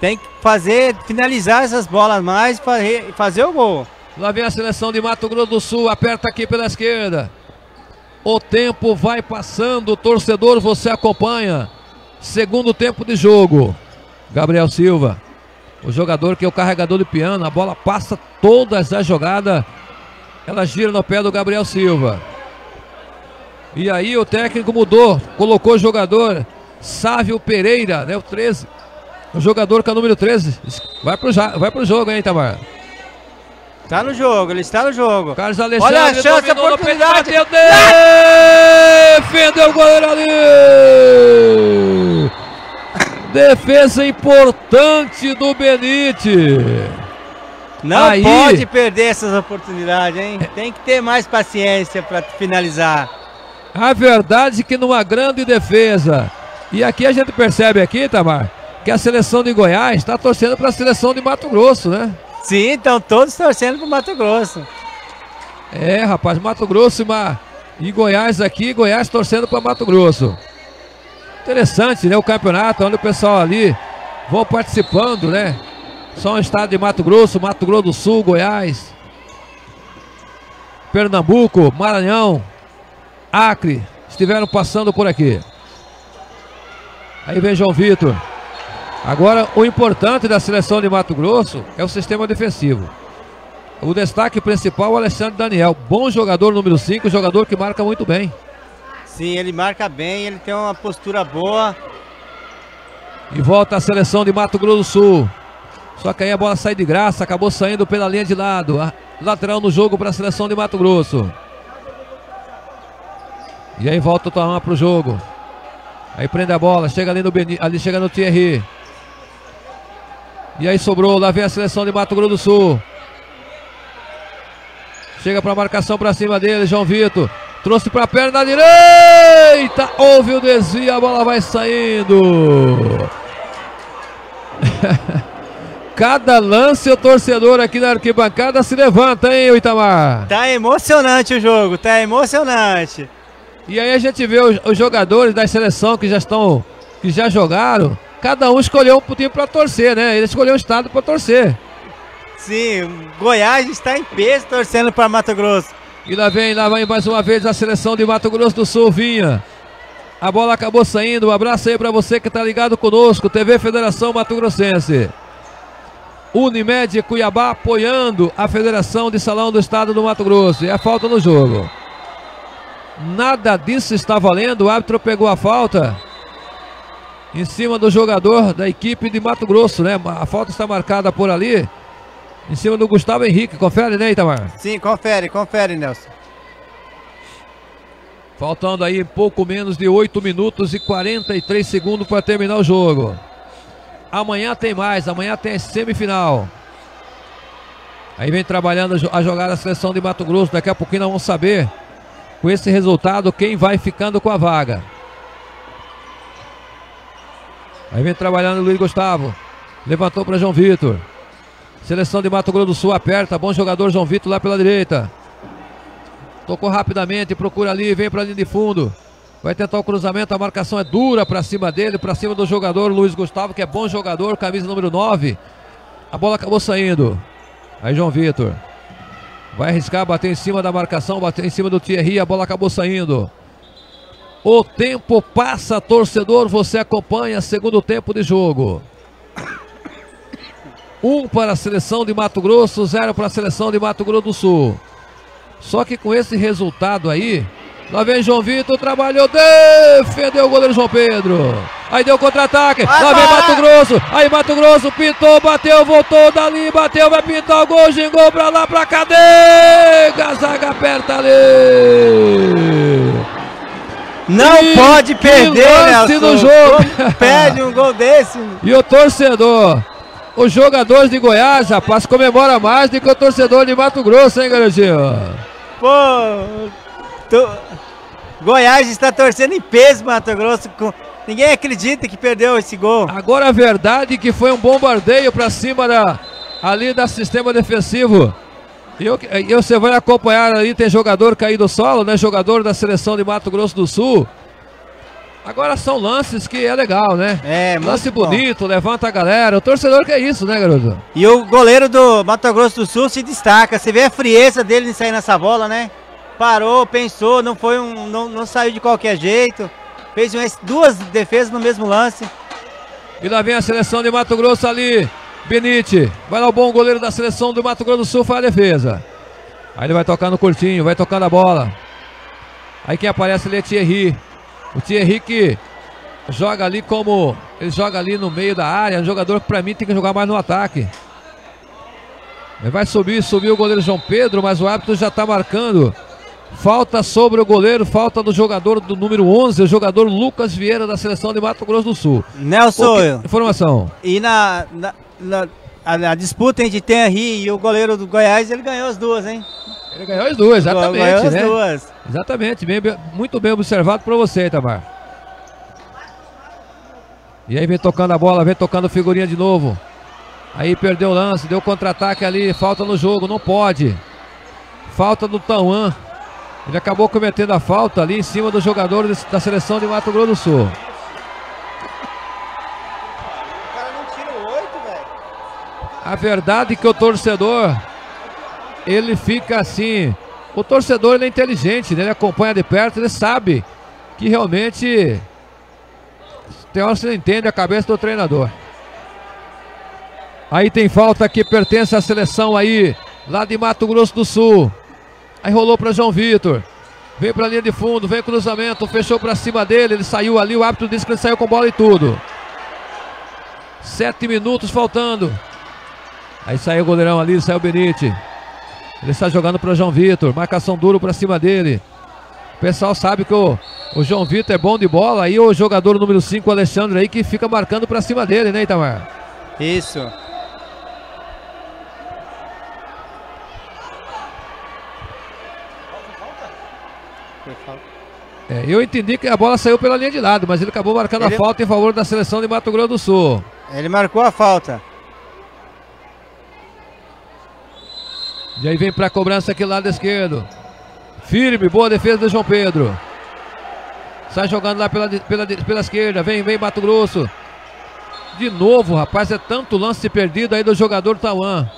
[SPEAKER 4] tem que fazer, finalizar essas bolas mais e fazer o gol.
[SPEAKER 3] Lá vem a seleção de Mato Grosso do Sul, aperta aqui pela esquerda. O tempo vai passando, torcedor, você acompanha. Segundo tempo de jogo. Gabriel Silva, o jogador que é o carregador de piano, a bola passa todas as jogadas. Ela gira no pé do Gabriel Silva. E aí o técnico mudou, colocou o jogador Sávio Pereira, né, o 13, o jogador com a número 13. Vai pro, vai pro jogo, hein, Tamar?
[SPEAKER 4] Tá no jogo, ele está no jogo.
[SPEAKER 3] Carlos Alexandre.
[SPEAKER 4] Olha a chance, a oportunidade.
[SPEAKER 3] Defendeu o goleiro ali. Defesa importante do Benite.
[SPEAKER 4] Não Aí, pode perder essas oportunidades, hein? Tem que ter mais paciência para finalizar.
[SPEAKER 3] A verdade é que numa grande defesa. E aqui a gente percebe aqui, Tamar, que a seleção de Goiás está torcendo para a seleção de Mato Grosso, né?
[SPEAKER 4] Sim, então todos torcendo para Mato Grosso.
[SPEAKER 3] É, rapaz, Mato Grosso e, Goiás aqui, Goiás torcendo para Mato Grosso. Interessante, né? O campeonato, onde o pessoal ali vão participando, né? Só um estado de Mato Grosso, Mato Grosso do Sul, Goiás, Pernambuco, Maranhão, Acre, estiveram passando por aqui. Aí vem João Vitor. Agora, o importante da seleção de Mato Grosso é o sistema defensivo. O destaque principal é o Alexandre Daniel. Bom jogador número 5, jogador que marca muito bem.
[SPEAKER 4] Sim, ele marca bem, ele tem uma postura boa.
[SPEAKER 3] E volta a seleção de Mato Grosso do Sul. Só que aí a bola sai de graça, acabou saindo pela linha de lado. A lateral no jogo para a seleção de Mato Grosso. E aí volta o Tomar para o jogo. Aí prende a bola, chega ali no Beni, ali chega no Thierry. E aí sobrou, lá vem a seleção de Mato Grosso do Sul. Chega para marcação para cima dele, João Vitor. Trouxe para a perna direita. Houve o desvio, a bola vai saindo. Cada lance o torcedor aqui na arquibancada se levanta, hein, Itamar?
[SPEAKER 4] Tá emocionante o jogo, tá emocionante.
[SPEAKER 3] E aí a gente vê os, os jogadores da seleção que já estão, que já jogaram, cada um escolheu um time para torcer, né? Ele escolheu um estado para torcer.
[SPEAKER 4] Sim, Goiás está em peso torcendo para Mato Grosso.
[SPEAKER 3] E lá vem, lá vem mais uma vez a seleção de Mato Grosso do Sul, vinha. A bola acabou saindo. Um abraço aí para você que está ligado conosco. TV Federação Mato Grossense. Unimed Cuiabá apoiando a Federação de Salão do Estado do Mato Grosso. E a falta no jogo. Nada disso está valendo. O árbitro pegou a falta em cima do jogador da equipe de Mato Grosso, né? A falta está marcada por ali. Em cima do Gustavo Henrique. Confere, né, Itamar?
[SPEAKER 4] Sim, confere, confere, Nelson.
[SPEAKER 3] Faltando aí pouco menos de 8 minutos e 43 segundos para terminar o jogo. Amanhã tem mais, amanhã tem semifinal. Aí vem trabalhando a jogada a seleção de Mato Grosso. Daqui a pouquinho nós vamos saber, com esse resultado, quem vai ficando com a vaga. Aí vem trabalhando o Luiz Gustavo. Levantou para João Vitor. Seleção de Mato Grosso do Sul aperta. Bom jogador João Vitor lá pela direita. Tocou rapidamente, procura ali, vem para linha de fundo. Vai tentar o cruzamento, a marcação é dura para cima dele, para cima do jogador Luiz Gustavo, que é bom jogador, camisa número 9. A bola acabou saindo. Aí João Vitor. Vai arriscar, bater em cima da marcação, bater em cima do Thierry, a bola acabou saindo. O tempo passa, torcedor, você acompanha segundo tempo de jogo. Um para a seleção de Mato Grosso, zero para a seleção de Mato Grosso do Sul. Só que com esse resultado aí, lá vem João Vitor, trabalhou, defendeu o goleiro João Pedro. Aí deu contra-ataque, lá vem Mato Grosso, aí Mato Grosso pintou, bateu, voltou dali, bateu, vai pintar o gol, gingou pra lá, pra cadê? Gazaga aperta ali.
[SPEAKER 4] Não
[SPEAKER 3] Que-
[SPEAKER 4] pode
[SPEAKER 3] que
[SPEAKER 4] perder,
[SPEAKER 3] lance
[SPEAKER 4] Nelson.
[SPEAKER 3] do jogo.
[SPEAKER 4] Como Perde um gol desse.
[SPEAKER 3] E o torcedor, os jogadores de Goiás, rapaz, comemora mais do que o torcedor de Mato Grosso, hein, garotinho?
[SPEAKER 4] Pô, tô- Goiás está torcendo em peso, Mato Grosso. com- Ninguém acredita que perdeu esse gol.
[SPEAKER 3] Agora a verdade é que foi um bombardeio pra cima da ali da sistema defensivo. E eu- e você vai acompanhar ali, tem jogador caído solo, né? Jogador da seleção de Mato Grosso do Sul. Agora são lances que é legal, né?
[SPEAKER 4] É,
[SPEAKER 3] Lance
[SPEAKER 4] bom.
[SPEAKER 3] bonito, levanta a galera. O torcedor que é isso, né, garoto?
[SPEAKER 4] E o goleiro do Mato Grosso do Sul se destaca. Você vê a frieza dele em sair nessa bola, né? Parou, pensou, não foi um, não, não saiu de qualquer jeito. Fez duas defesas no mesmo lance.
[SPEAKER 3] E lá vem a seleção de Mato Grosso ali. Benite. Vai lá o bom goleiro da seleção do Mato Grosso do Sul, faz a defesa. Aí ele vai tocando curtinho, vai tocando a bola. Aí quem aparece ali é Thierry. O Thierry que joga ali como. Ele joga ali no meio da área. Um jogador que pra mim tem que jogar mais no ataque. Ele vai subir, subiu o goleiro João Pedro, mas o árbitro já tá marcando. Falta sobre o goleiro, falta do jogador do número 11, o jogador Lucas Vieira da seleção de Mato Grosso do Sul.
[SPEAKER 4] Nelson,
[SPEAKER 3] que- Informação.
[SPEAKER 4] e na, na, na- a, a disputa entre Tenri e o goleiro do Goiás, ele ganhou as duas, hein?
[SPEAKER 3] Ele ganhou as duas,
[SPEAKER 4] ganhou
[SPEAKER 3] exatamente,
[SPEAKER 4] as
[SPEAKER 3] né?
[SPEAKER 4] duas.
[SPEAKER 3] Exatamente, bem- muito bem observado por você, Itamar. E aí vem tocando a bola, vem tocando figurinha de novo. Aí perdeu o lance, deu contra-ataque ali, falta no jogo, não pode. Falta do Tauan. Ele acabou cometendo a falta ali em cima do jogador da seleção de Mato Grosso do Sul.
[SPEAKER 4] O cara não tira o oito, velho.
[SPEAKER 3] A verdade é que o torcedor, ele fica assim. O torcedor é inteligente, né? ele acompanha de perto, ele sabe que realmente tem hora que entende a cabeça do treinador. Aí tem falta que pertence à seleção aí, lá de Mato Grosso do Sul. Aí rolou para João Vitor. Vem para a linha de fundo, vem cruzamento, fechou para cima dele, ele saiu ali, o árbitro disse que ele saiu com bola e tudo. Sete minutos faltando. Aí saiu o goleirão ali, saiu o Benite. Ele está jogando para o João Vitor. Marcação duro para cima dele. O pessoal sabe que o, o João Vitor é bom de bola. Aí o jogador número 5, o Alexandre, aí que fica marcando para cima dele, né, Itamar?
[SPEAKER 4] Isso.
[SPEAKER 3] É, eu entendi que a bola saiu pela linha de lado, mas ele acabou marcando
[SPEAKER 4] Ele-
[SPEAKER 3] a falta em favor da seleção de Mato Grosso do Sul.
[SPEAKER 4] Ele marcou a falta.
[SPEAKER 3] E aí vem para a cobrança aqui lado esquerdo. Firme, boa defesa do João Pedro. Sai jogando lá pela, pela, pela esquerda. Vem, vem Mato Grosso. De novo, rapaz, é tanto lance perdido aí do jogador Tauan.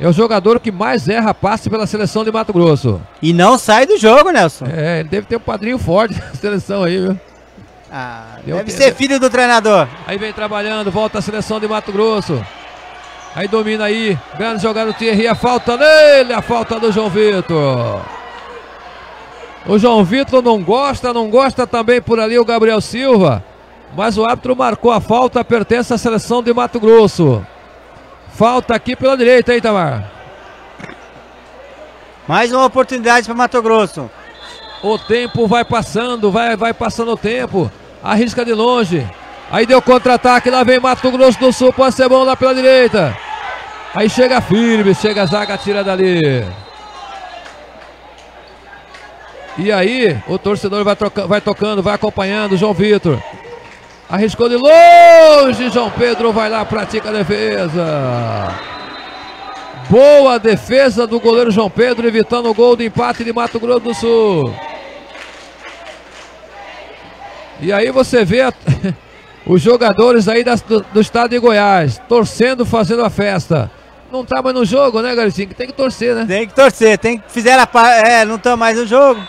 [SPEAKER 3] É o jogador que mais erra passe pela seleção de Mato Grosso.
[SPEAKER 4] E não sai do jogo, Nelson.
[SPEAKER 3] É, ele deve ter um padrinho forte na seleção aí, viu?
[SPEAKER 4] Ah,
[SPEAKER 3] Deu
[SPEAKER 4] deve ser filho do treinador.
[SPEAKER 3] Aí vem trabalhando, volta a seleção de Mato Grosso. Aí domina aí, grande jogada do Thierry, a falta nele, a falta do João Vitor. O João Vitor não gosta, não gosta também por ali o Gabriel Silva. Mas o árbitro marcou a falta, pertence à seleção de Mato Grosso. Falta aqui pela direita, hein, Tamar?
[SPEAKER 4] Mais uma oportunidade para Mato Grosso.
[SPEAKER 3] O tempo vai passando, vai, vai passando o tempo. Arrisca de longe. Aí deu contra-ataque, lá vem Mato Grosso do Sul, pode ser bom lá pela direita. Aí chega firme, chega a zaga, tira dali. E aí, o torcedor vai, troca- vai tocando, vai acompanhando, João Vitor. Arriscou de longe, João Pedro vai lá, pratica a defesa. Boa defesa do goleiro João Pedro, evitando o gol do empate de Mato Grosso do Sul. E aí você vê a, os jogadores aí do, do, estado de Goiás, torcendo, fazendo a festa. Não tá mais no jogo, né, Garotinho? Tem que torcer, né?
[SPEAKER 4] Tem que torcer, tem que fizeram a é, não tá mais no jogo.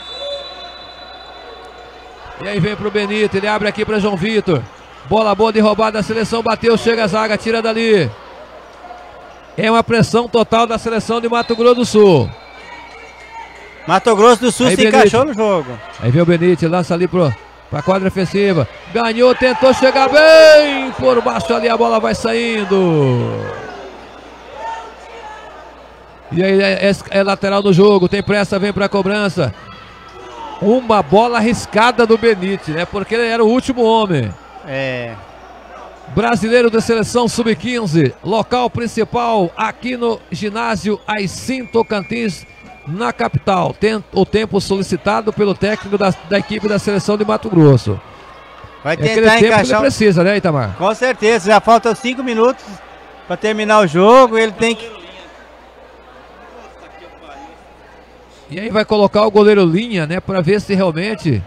[SPEAKER 3] E aí vem pro Benito, ele abre aqui para João Vitor. Bola boa de roubada, a seleção bateu, chega a zaga, tira dali. É uma pressão total da seleção de Mato Grosso do Sul.
[SPEAKER 4] Mato Grosso do Sul aí, se Benite. encaixou no jogo.
[SPEAKER 3] Aí vem o Benítez, lança ali pro, pra quadra ofensiva. Ganhou, tentou chegar bem. Por baixo ali a bola vai saindo. E aí é, é, é lateral do jogo, tem pressa, vem pra cobrança. Uma bola arriscada do Benítez, né? Porque ele era o último homem.
[SPEAKER 4] É.
[SPEAKER 3] Brasileiro da seleção sub-15, local principal aqui no ginásio Aicim Tocantins, na capital. Tem o tempo solicitado pelo técnico da, da equipe da seleção de Mato Grosso.
[SPEAKER 4] Vai é tentar é tempo encaixar.
[SPEAKER 3] Que ele precisa, né, Itamar?
[SPEAKER 4] Com certeza, já faltam cinco minutos para terminar o jogo. Ele tem que.
[SPEAKER 3] E aí vai colocar o goleiro linha, né, para ver se realmente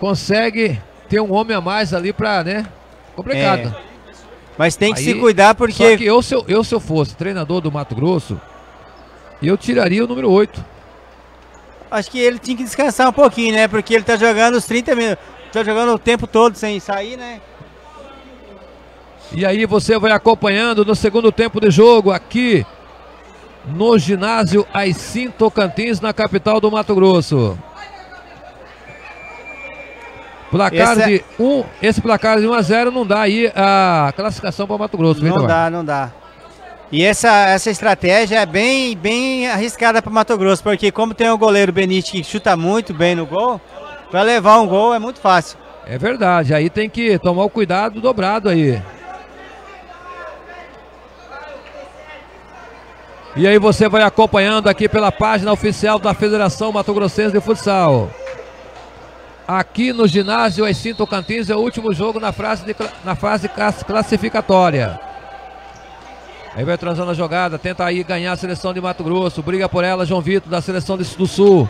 [SPEAKER 3] consegue ter um homem a mais ali para, né, Complicado. É.
[SPEAKER 4] Mas tem que Aí, se cuidar porque.
[SPEAKER 3] Só que eu se eu, eu, se eu fosse treinador do Mato Grosso, eu tiraria o número 8.
[SPEAKER 4] Acho que ele tinha que descansar um pouquinho, né? Porque ele tá jogando os 30 minutos. Tá jogando o tempo todo sem sair, né?
[SPEAKER 3] E aí você vai acompanhando no segundo tempo de jogo aqui no ginásio Aicim Tocantins, na capital do Mato Grosso. Placar esse de 1, um, esse placar de 1 a 0 não dá aí a classificação para o Mato Grosso,
[SPEAKER 4] Não dá, não dá. E essa, essa estratégia é bem, bem arriscada para o Mato Grosso, porque como tem o goleiro Benite que chuta muito bem no gol, para levar um gol é muito fácil.
[SPEAKER 3] É verdade, aí tem que tomar o cuidado dobrado aí. E aí você vai acompanhando aqui pela página oficial da Federação Mato Grossense de Futsal aqui no ginásio Aicim Tocantins. É o último jogo na, fase, de, na fase classificatória. Aí vai transando a jogada, tenta aí ganhar a seleção de Mato Grosso. Briga por ela, João Vitor, da seleção do Sul.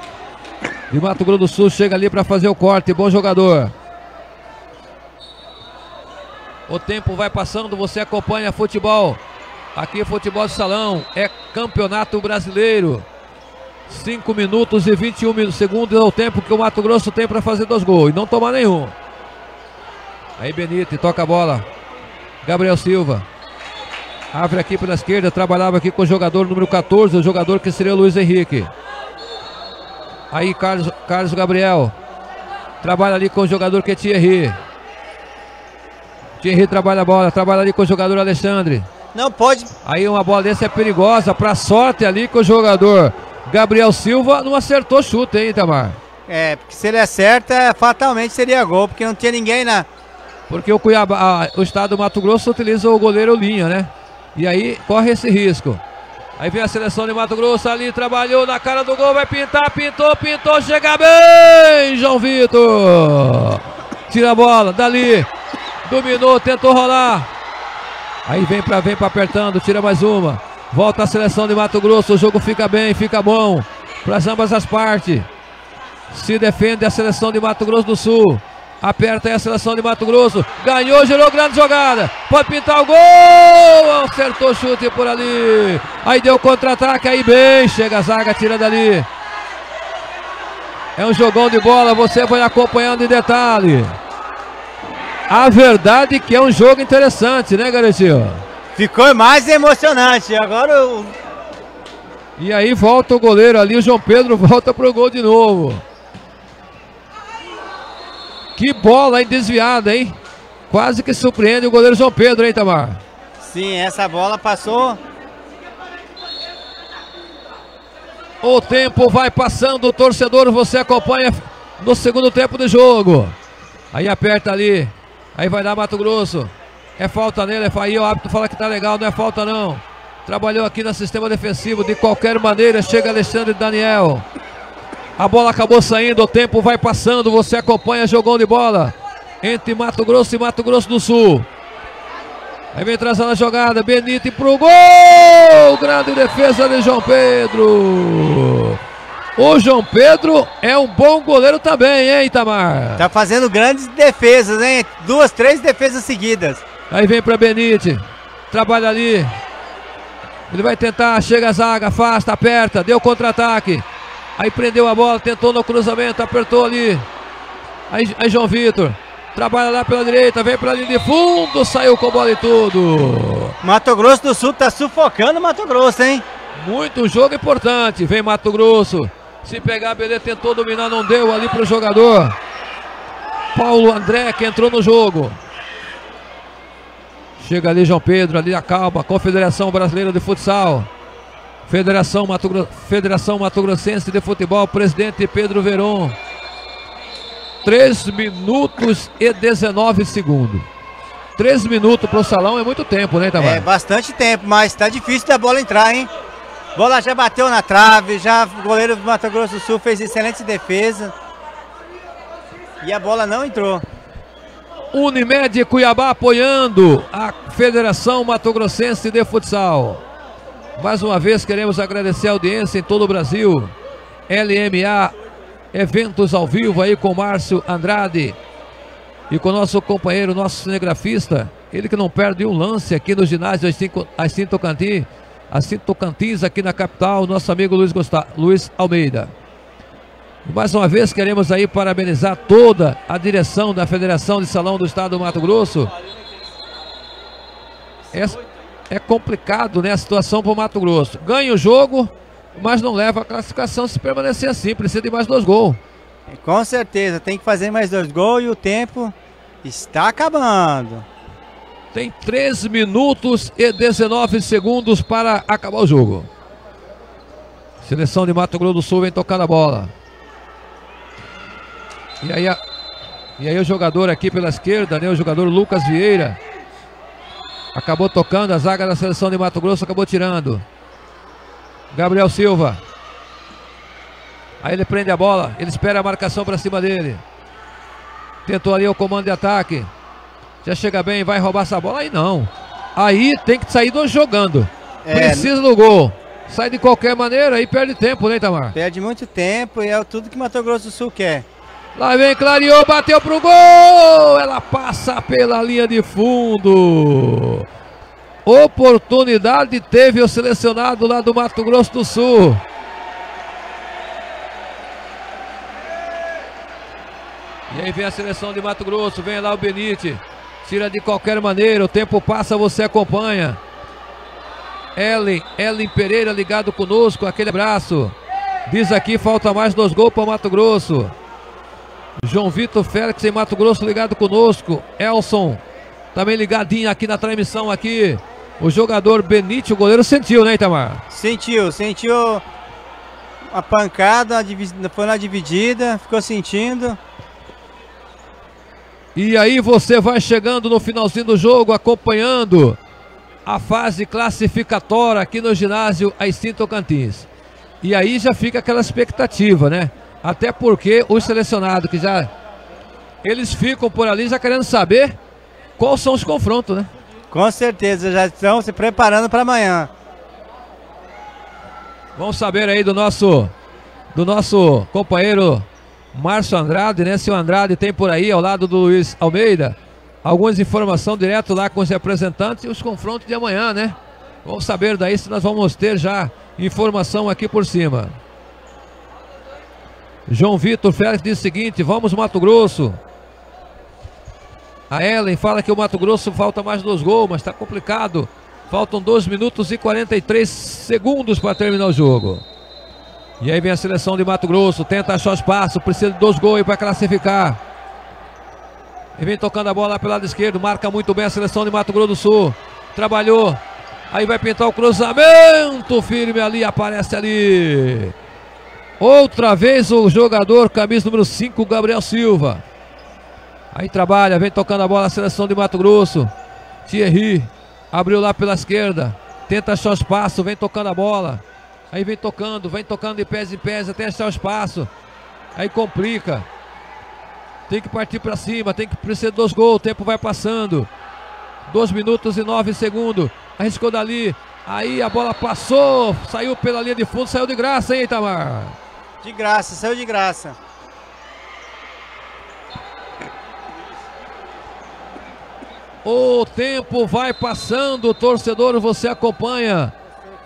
[SPEAKER 3] De Mato Grosso do Sul, chega ali para fazer o corte. Bom jogador. O tempo vai passando, você acompanha futebol. Aqui futebol de salão, é campeonato brasileiro. 5 minutos e 21 segundos é o tempo que o Mato Grosso tem para fazer dois gols e não tomar nenhum. Aí Benite toca a bola. Gabriel Silva. Abre aqui pela esquerda, trabalhava aqui com o jogador número 14, o jogador que seria o Luiz Henrique. Aí Carlos, Carlos Gabriel. Trabalha ali com o jogador que é Thierry. Thierry trabalha a bola, trabalha ali com o jogador Alexandre.
[SPEAKER 4] Não pode.
[SPEAKER 3] Aí uma bola dessa é perigosa, para sorte ali com o jogador Gabriel Silva não acertou chute, hein, Itamar?
[SPEAKER 4] É, porque se ele acerta, fatalmente seria gol, porque não tinha ninguém na.
[SPEAKER 3] Porque o Cuiabá, o estado do Mato Grosso utiliza o goleiro linha, né? E aí corre esse risco. Aí vem a seleção de Mato Grosso ali, trabalhou na cara do gol, vai pintar, pintou, pintou, chega bem, João Vitor. Tira a bola, dali, dominou, tentou rolar. Aí vem para vem para apertando, tira mais uma. Volta a seleção de Mato Grosso. O jogo fica bem, fica bom para ambas as partes. Se defende a seleção de Mato Grosso do Sul. Aperta aí a seleção de Mato Grosso. Ganhou, gerou grande jogada. Pode pintar o gol. Acertou o chute por ali. Aí deu contra-ataque. Aí bem. Chega a zaga, tira dali. É um jogão de bola. Você vai acompanhando em detalhe. A verdade é que é um jogo interessante, né, garotinho?
[SPEAKER 4] Ficou mais emocionante. Agora o.
[SPEAKER 3] E aí volta o goleiro ali, o João Pedro volta pro gol de novo. Que bola, hein? Desviada, hein? Quase que surpreende o goleiro João Pedro, hein, Tamar?
[SPEAKER 4] Sim, essa bola passou.
[SPEAKER 3] O tempo vai passando, o torcedor você acompanha no segundo tempo do jogo. Aí aperta ali. Aí vai dar Mato Grosso. É falta nele, é aí o árbitro fala que tá legal, não é falta não. Trabalhou aqui no sistema defensivo, de qualquer maneira, chega Alexandre Daniel. A bola acabou saindo, o tempo vai passando, você acompanha jogão de bola entre Mato Grosso e Mato Grosso do Sul. Aí vem trazendo a jogada, Benito pro gol! Grande defesa de João Pedro. O João Pedro é um bom goleiro também, hein, Itamar?
[SPEAKER 4] Tá fazendo grandes defesas, hein? Duas, três defesas seguidas.
[SPEAKER 3] Aí vem para Benite. Trabalha ali. Ele vai tentar, chega a zaga, afasta, aperta, deu contra-ataque. Aí prendeu a bola, tentou no cruzamento, apertou ali. Aí, aí João Vitor. Trabalha lá pela direita, vem pela linha de fundo, saiu com bola e tudo.
[SPEAKER 4] Mato Grosso do Sul tá sufocando Mato Grosso, hein?
[SPEAKER 3] Muito jogo importante. Vem Mato Grosso. Se pegar, beleza, tentou dominar, não deu ali pro jogador. Paulo André que entrou no jogo. Chega ali João Pedro, ali acalma. Confederação Brasileira de Futsal. Federação Mato. Federação Mato Grossense de Futebol, presidente Pedro Veron. 3 minutos e 19 segundos. 3 minutos pro salão é muito tempo, né, Itamar?
[SPEAKER 4] É bastante tempo, mas tá difícil da bola entrar, hein? Bola já bateu na trave, já o goleiro do Mato Grosso do Sul fez excelente defesa. E a bola não entrou.
[SPEAKER 3] Unimed Cuiabá apoiando a Federação Mato Grossense de Futsal. Mais uma vez queremos agradecer a audiência em todo o Brasil. LMA Eventos ao vivo aí com Márcio Andrade e com nosso companheiro, nosso cinegrafista, ele que não perde um lance aqui no ginásio Assim Tocantins, assim Tocantins aqui na capital, nosso amigo Luiz, Gustavo, Luiz Almeida. Mais uma vez queremos aí parabenizar toda a direção da Federação de Salão do Estado do Mato Grosso. É, é complicado né, a situação para o Mato Grosso. Ganha o jogo, mas não leva a classificação se permanecer assim. Precisa de mais dois gols.
[SPEAKER 4] Com certeza, tem que fazer mais dois gols e o tempo está acabando.
[SPEAKER 3] Tem 3 minutos e 19 segundos para acabar o jogo. Seleção de Mato Grosso do Sul vem tocar a bola. E aí, a, e aí o jogador aqui pela esquerda, né? O jogador Lucas Vieira. Acabou tocando, a zaga da seleção de Mato Grosso acabou tirando. Gabriel Silva. Aí ele prende a bola, ele espera a marcação para cima dele. Tentou ali o comando de ataque. Já chega bem, vai roubar essa bola. Aí não. Aí tem que sair do jogando. É, Precisa do gol. Sai de qualquer maneira e perde tempo, né, Itamar?
[SPEAKER 4] Perde muito tempo e é tudo que Mato Grosso do Sul quer.
[SPEAKER 3] Lá vem, clareou, bateu pro gol. Ela passa pela linha de fundo. Oportunidade teve o selecionado lá do Mato Grosso do Sul. E aí vem a seleção de Mato Grosso, vem lá o Benite. Tira de qualquer maneira, o tempo passa, você acompanha. Ellen, Ellen Pereira ligado conosco, aquele abraço. Diz aqui, falta mais dois gols para Mato Grosso. João Vitor Félix em Mato Grosso ligado conosco. Elson, também ligadinho aqui na transmissão aqui. O jogador Benite, o goleiro, sentiu, né, Itamar?
[SPEAKER 4] Sentiu, sentiu a pancada, foi na dividida, ficou sentindo.
[SPEAKER 3] E aí você vai chegando no finalzinho do jogo, acompanhando a fase classificatória aqui no ginásio Aicim Tocantins. E aí já fica aquela expectativa, né? Até porque os selecionados que já eles ficam por ali já querendo saber quais são os confrontos, né?
[SPEAKER 4] Com certeza, já estão se preparando para amanhã.
[SPEAKER 3] Vamos saber aí do nosso do nosso companheiro Márcio Andrade, né? Se o Andrade tem por aí ao lado do Luiz Almeida algumas informações direto lá com os representantes e os confrontos de amanhã, né? Vamos saber daí se nós vamos ter já informação aqui por cima. João Vitor Félix diz o seguinte: vamos Mato Grosso. A Ellen fala que o Mato Grosso falta mais dois gols, mas está complicado. Faltam 2 minutos e 43 segundos para terminar o jogo. E aí vem a seleção de Mato Grosso, tenta achar espaço, precisa de dois gols para classificar. E vem tocando a bola lá pelo lado esquerdo, marca muito bem a seleção de Mato Grosso do Sul. Trabalhou, aí vai pintar o cruzamento firme ali, aparece ali. Outra vez o jogador, camisa número 5, Gabriel Silva. Aí trabalha, vem tocando a bola a seleção de Mato Grosso. Thierry abriu lá pela esquerda. Tenta achar espaço, vem tocando a bola. Aí vem tocando, vem tocando de pés em pés até achar o espaço. Aí complica. Tem que partir para cima, tem que precisar dos gols, o tempo vai passando. 2 minutos e 9 segundos. Arriscou dali. Aí a bola passou, saiu pela linha de fundo, saiu de graça, hein, Itamar?
[SPEAKER 4] De graça, saiu de graça.
[SPEAKER 3] O tempo vai passando, torcedor, você acompanha.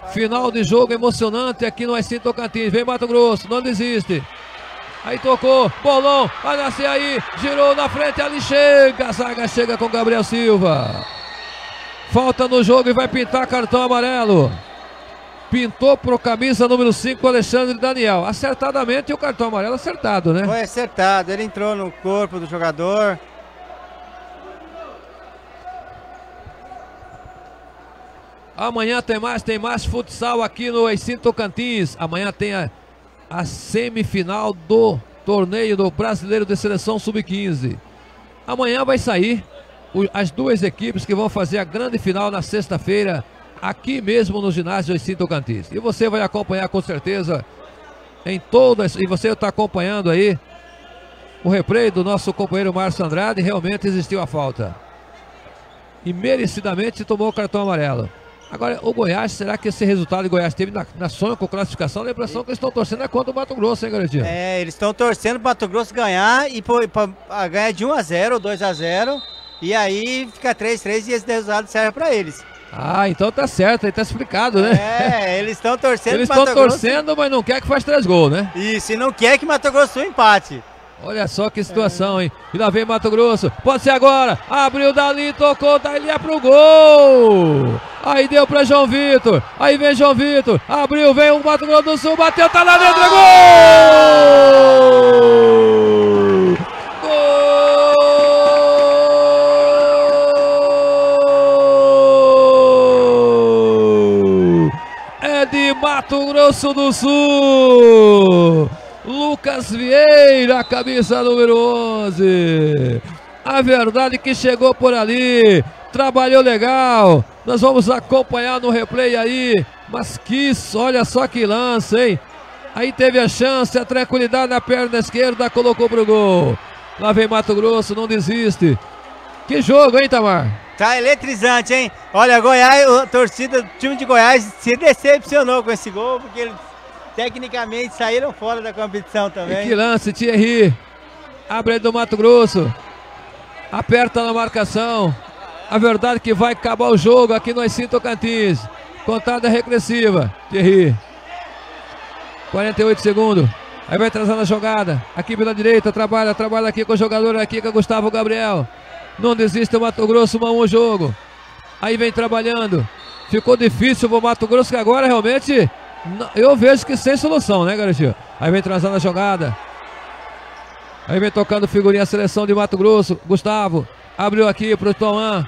[SPEAKER 3] Final de jogo emocionante aqui no Assim Tocantins. Vem Mato Grosso, não desiste. Aí tocou, bolão, nascer aí, girou na frente, ali chega, a zaga chega com Gabriel Silva. Falta no jogo e vai pintar cartão amarelo. Pintou pro camisa número 5, Alexandre Daniel. Acertadamente o cartão amarelo acertado, né?
[SPEAKER 4] Foi acertado, ele entrou no corpo do jogador.
[SPEAKER 3] Amanhã tem mais, tem mais futsal aqui no Eicinho Tocantins. Amanhã tem a, a semifinal do torneio do Brasileiro de Seleção Sub-15. Amanhã vai sair o, as duas equipes que vão fazer a grande final na sexta-feira, aqui mesmo no ginásio Eicinho Tocantins. E você vai acompanhar com certeza em todas, e você está acompanhando aí o replay do nosso companheiro Márcio Andrade, realmente existiu a falta. E merecidamente tomou o cartão amarelo. Agora, o Goiás, será que esse resultado de Goiás teve na, na sonho com classificação? A impressão que eles estão torcendo é contra o Mato Grosso, hein, Garantia?
[SPEAKER 4] É, eles estão torcendo o Mato Grosso ganhar e para ganhar de 1 a 0 ou 2 a 0 e aí fica 3 3 e esse resultado serve para eles.
[SPEAKER 3] Ah, então tá certo, aí tá explicado, né?
[SPEAKER 4] É, eles estão torcendo
[SPEAKER 3] Eles estão torcendo, mas não quer que faz três gols, né?
[SPEAKER 4] Isso, e não quer que Mato Grosso empate.
[SPEAKER 3] Olha só que situação, hein? E lá vem Mato Grosso. Pode ser agora. Abriu dali, tocou, dali é pro gol. Aí deu pra João Vitor. Aí vem João Vitor. Abriu, vem o Mato Grosso do Sul. Bateu, tá lá dentro. É gol! Gol! É de Mato Grosso do Sul. Lucas Vieira, camisa número 11. A verdade que chegou por ali, trabalhou legal. Nós vamos acompanhar no replay aí. Mas que, olha só que lance, hein? Aí teve a chance, a tranquilidade na perna esquerda, colocou pro gol. Lá vem Mato Grosso, não desiste. Que jogo, hein, Tamar?
[SPEAKER 4] Tá eletrizante, hein? Olha, Goiás, a torcida, o time de Goiás se decepcionou com esse gol, porque eles tecnicamente saíram fora da competição também.
[SPEAKER 3] E que lance, Thierry. Abre do Mato Grosso. Aperta na marcação. A verdade é que vai acabar o jogo aqui no Aicinho Tocantins. Contada regressiva. Thierry. 48 segundos. Aí vai trazendo a jogada. Aqui pela direita. Trabalha, trabalha aqui com o jogador aqui, que é Gustavo Gabriel. Não desiste o Mato Grosso, 1 um jogo. Aí vem trabalhando. Ficou difícil o Mato Grosso, que agora realmente eu vejo que sem solução, né, garotinho? Aí vem trazendo a jogada. Aí vem tocando figurinha a seleção de Mato Grosso. Gustavo abriu aqui pro Toan.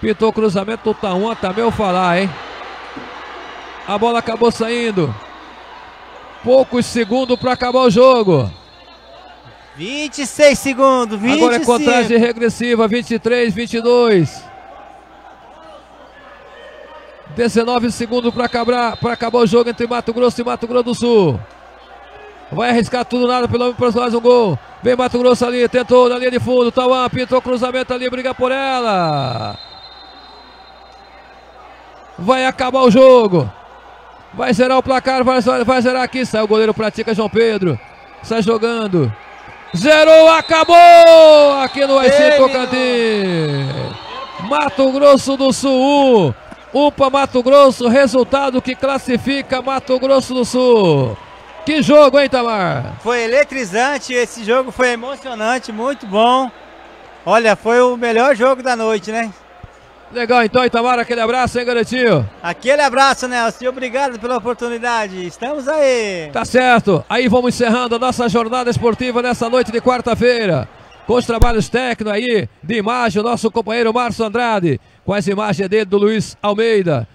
[SPEAKER 3] Pintou o cruzamento do Tauan, também eu falar, hein? A bola acabou saindo. Poucos segundos para acabar o jogo.
[SPEAKER 4] 26 segundos, 25.
[SPEAKER 3] Agora é contagem regressiva, 23, 22. 19 segundos para acabar, acabar o jogo entre Mato Grosso e Mato Grosso do Sul. Vai arriscar tudo nada, pelo menos mais um gol. Vem Mato Grosso ali, tentou na linha de fundo. Tauan pintou cruzamento ali, briga por ela. Vai acabar o jogo. Vai zerar o placar, vai, vai zerar aqui. Sai o goleiro, pratica João Pedro. Sai jogando. Zerou, acabou! Aqui no IC Tocantins. Mato Grosso do Sul. UPA Mato Grosso, resultado que classifica Mato Grosso do Sul. Que jogo, hein, Tamar?
[SPEAKER 4] Foi eletrizante, esse jogo foi emocionante, muito bom. Olha, foi o melhor jogo da noite, né?
[SPEAKER 3] Legal, então, Itamar, aquele abraço, hein, garotinho?
[SPEAKER 4] Aquele abraço, Nelson, obrigado pela oportunidade. Estamos aí.
[SPEAKER 3] Tá certo. Aí vamos encerrando a nossa jornada esportiva nessa noite de quarta-feira. Com os trabalhos técnicos aí, de imagem, o nosso companheiro Márcio Andrade com as imagens dele do Luiz Almeida.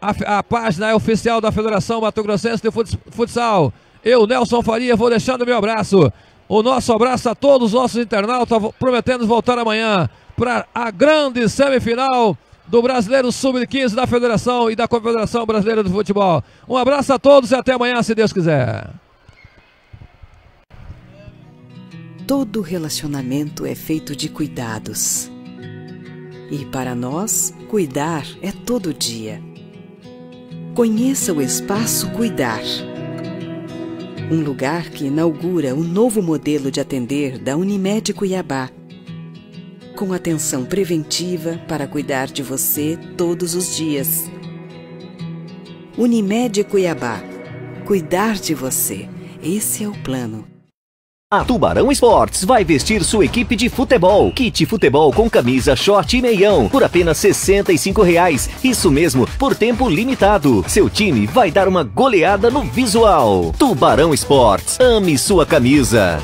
[SPEAKER 3] A, a página é oficial da Federação Mato Grossense de Futsal. Eu, Nelson Faria, vou deixando meu abraço. O nosso abraço a todos os nossos internautas, prometendo voltar amanhã para a grande semifinal do Brasileiro Sub-15 da Federação e da Confederação Brasileira de Futebol. Um abraço a todos e até amanhã, se Deus quiser.
[SPEAKER 5] Todo relacionamento é feito de cuidados E para nós, cuidar é todo dia. Conheça o Espaço Cuidar. Um lugar que inaugura o novo modelo de atender da Unimed Cuiabá. Com atenção preventiva para cuidar de você todos os dias. Unimed Cuiabá. Cuidar de você. Esse é o plano.
[SPEAKER 2] A Tubarão Esportes vai vestir sua equipe de futebol. Kit futebol com camisa, short e meião por apenas 65 reais. Isso mesmo, por tempo limitado. Seu time vai dar uma goleada no visual. Tubarão Esportes, ame sua camisa.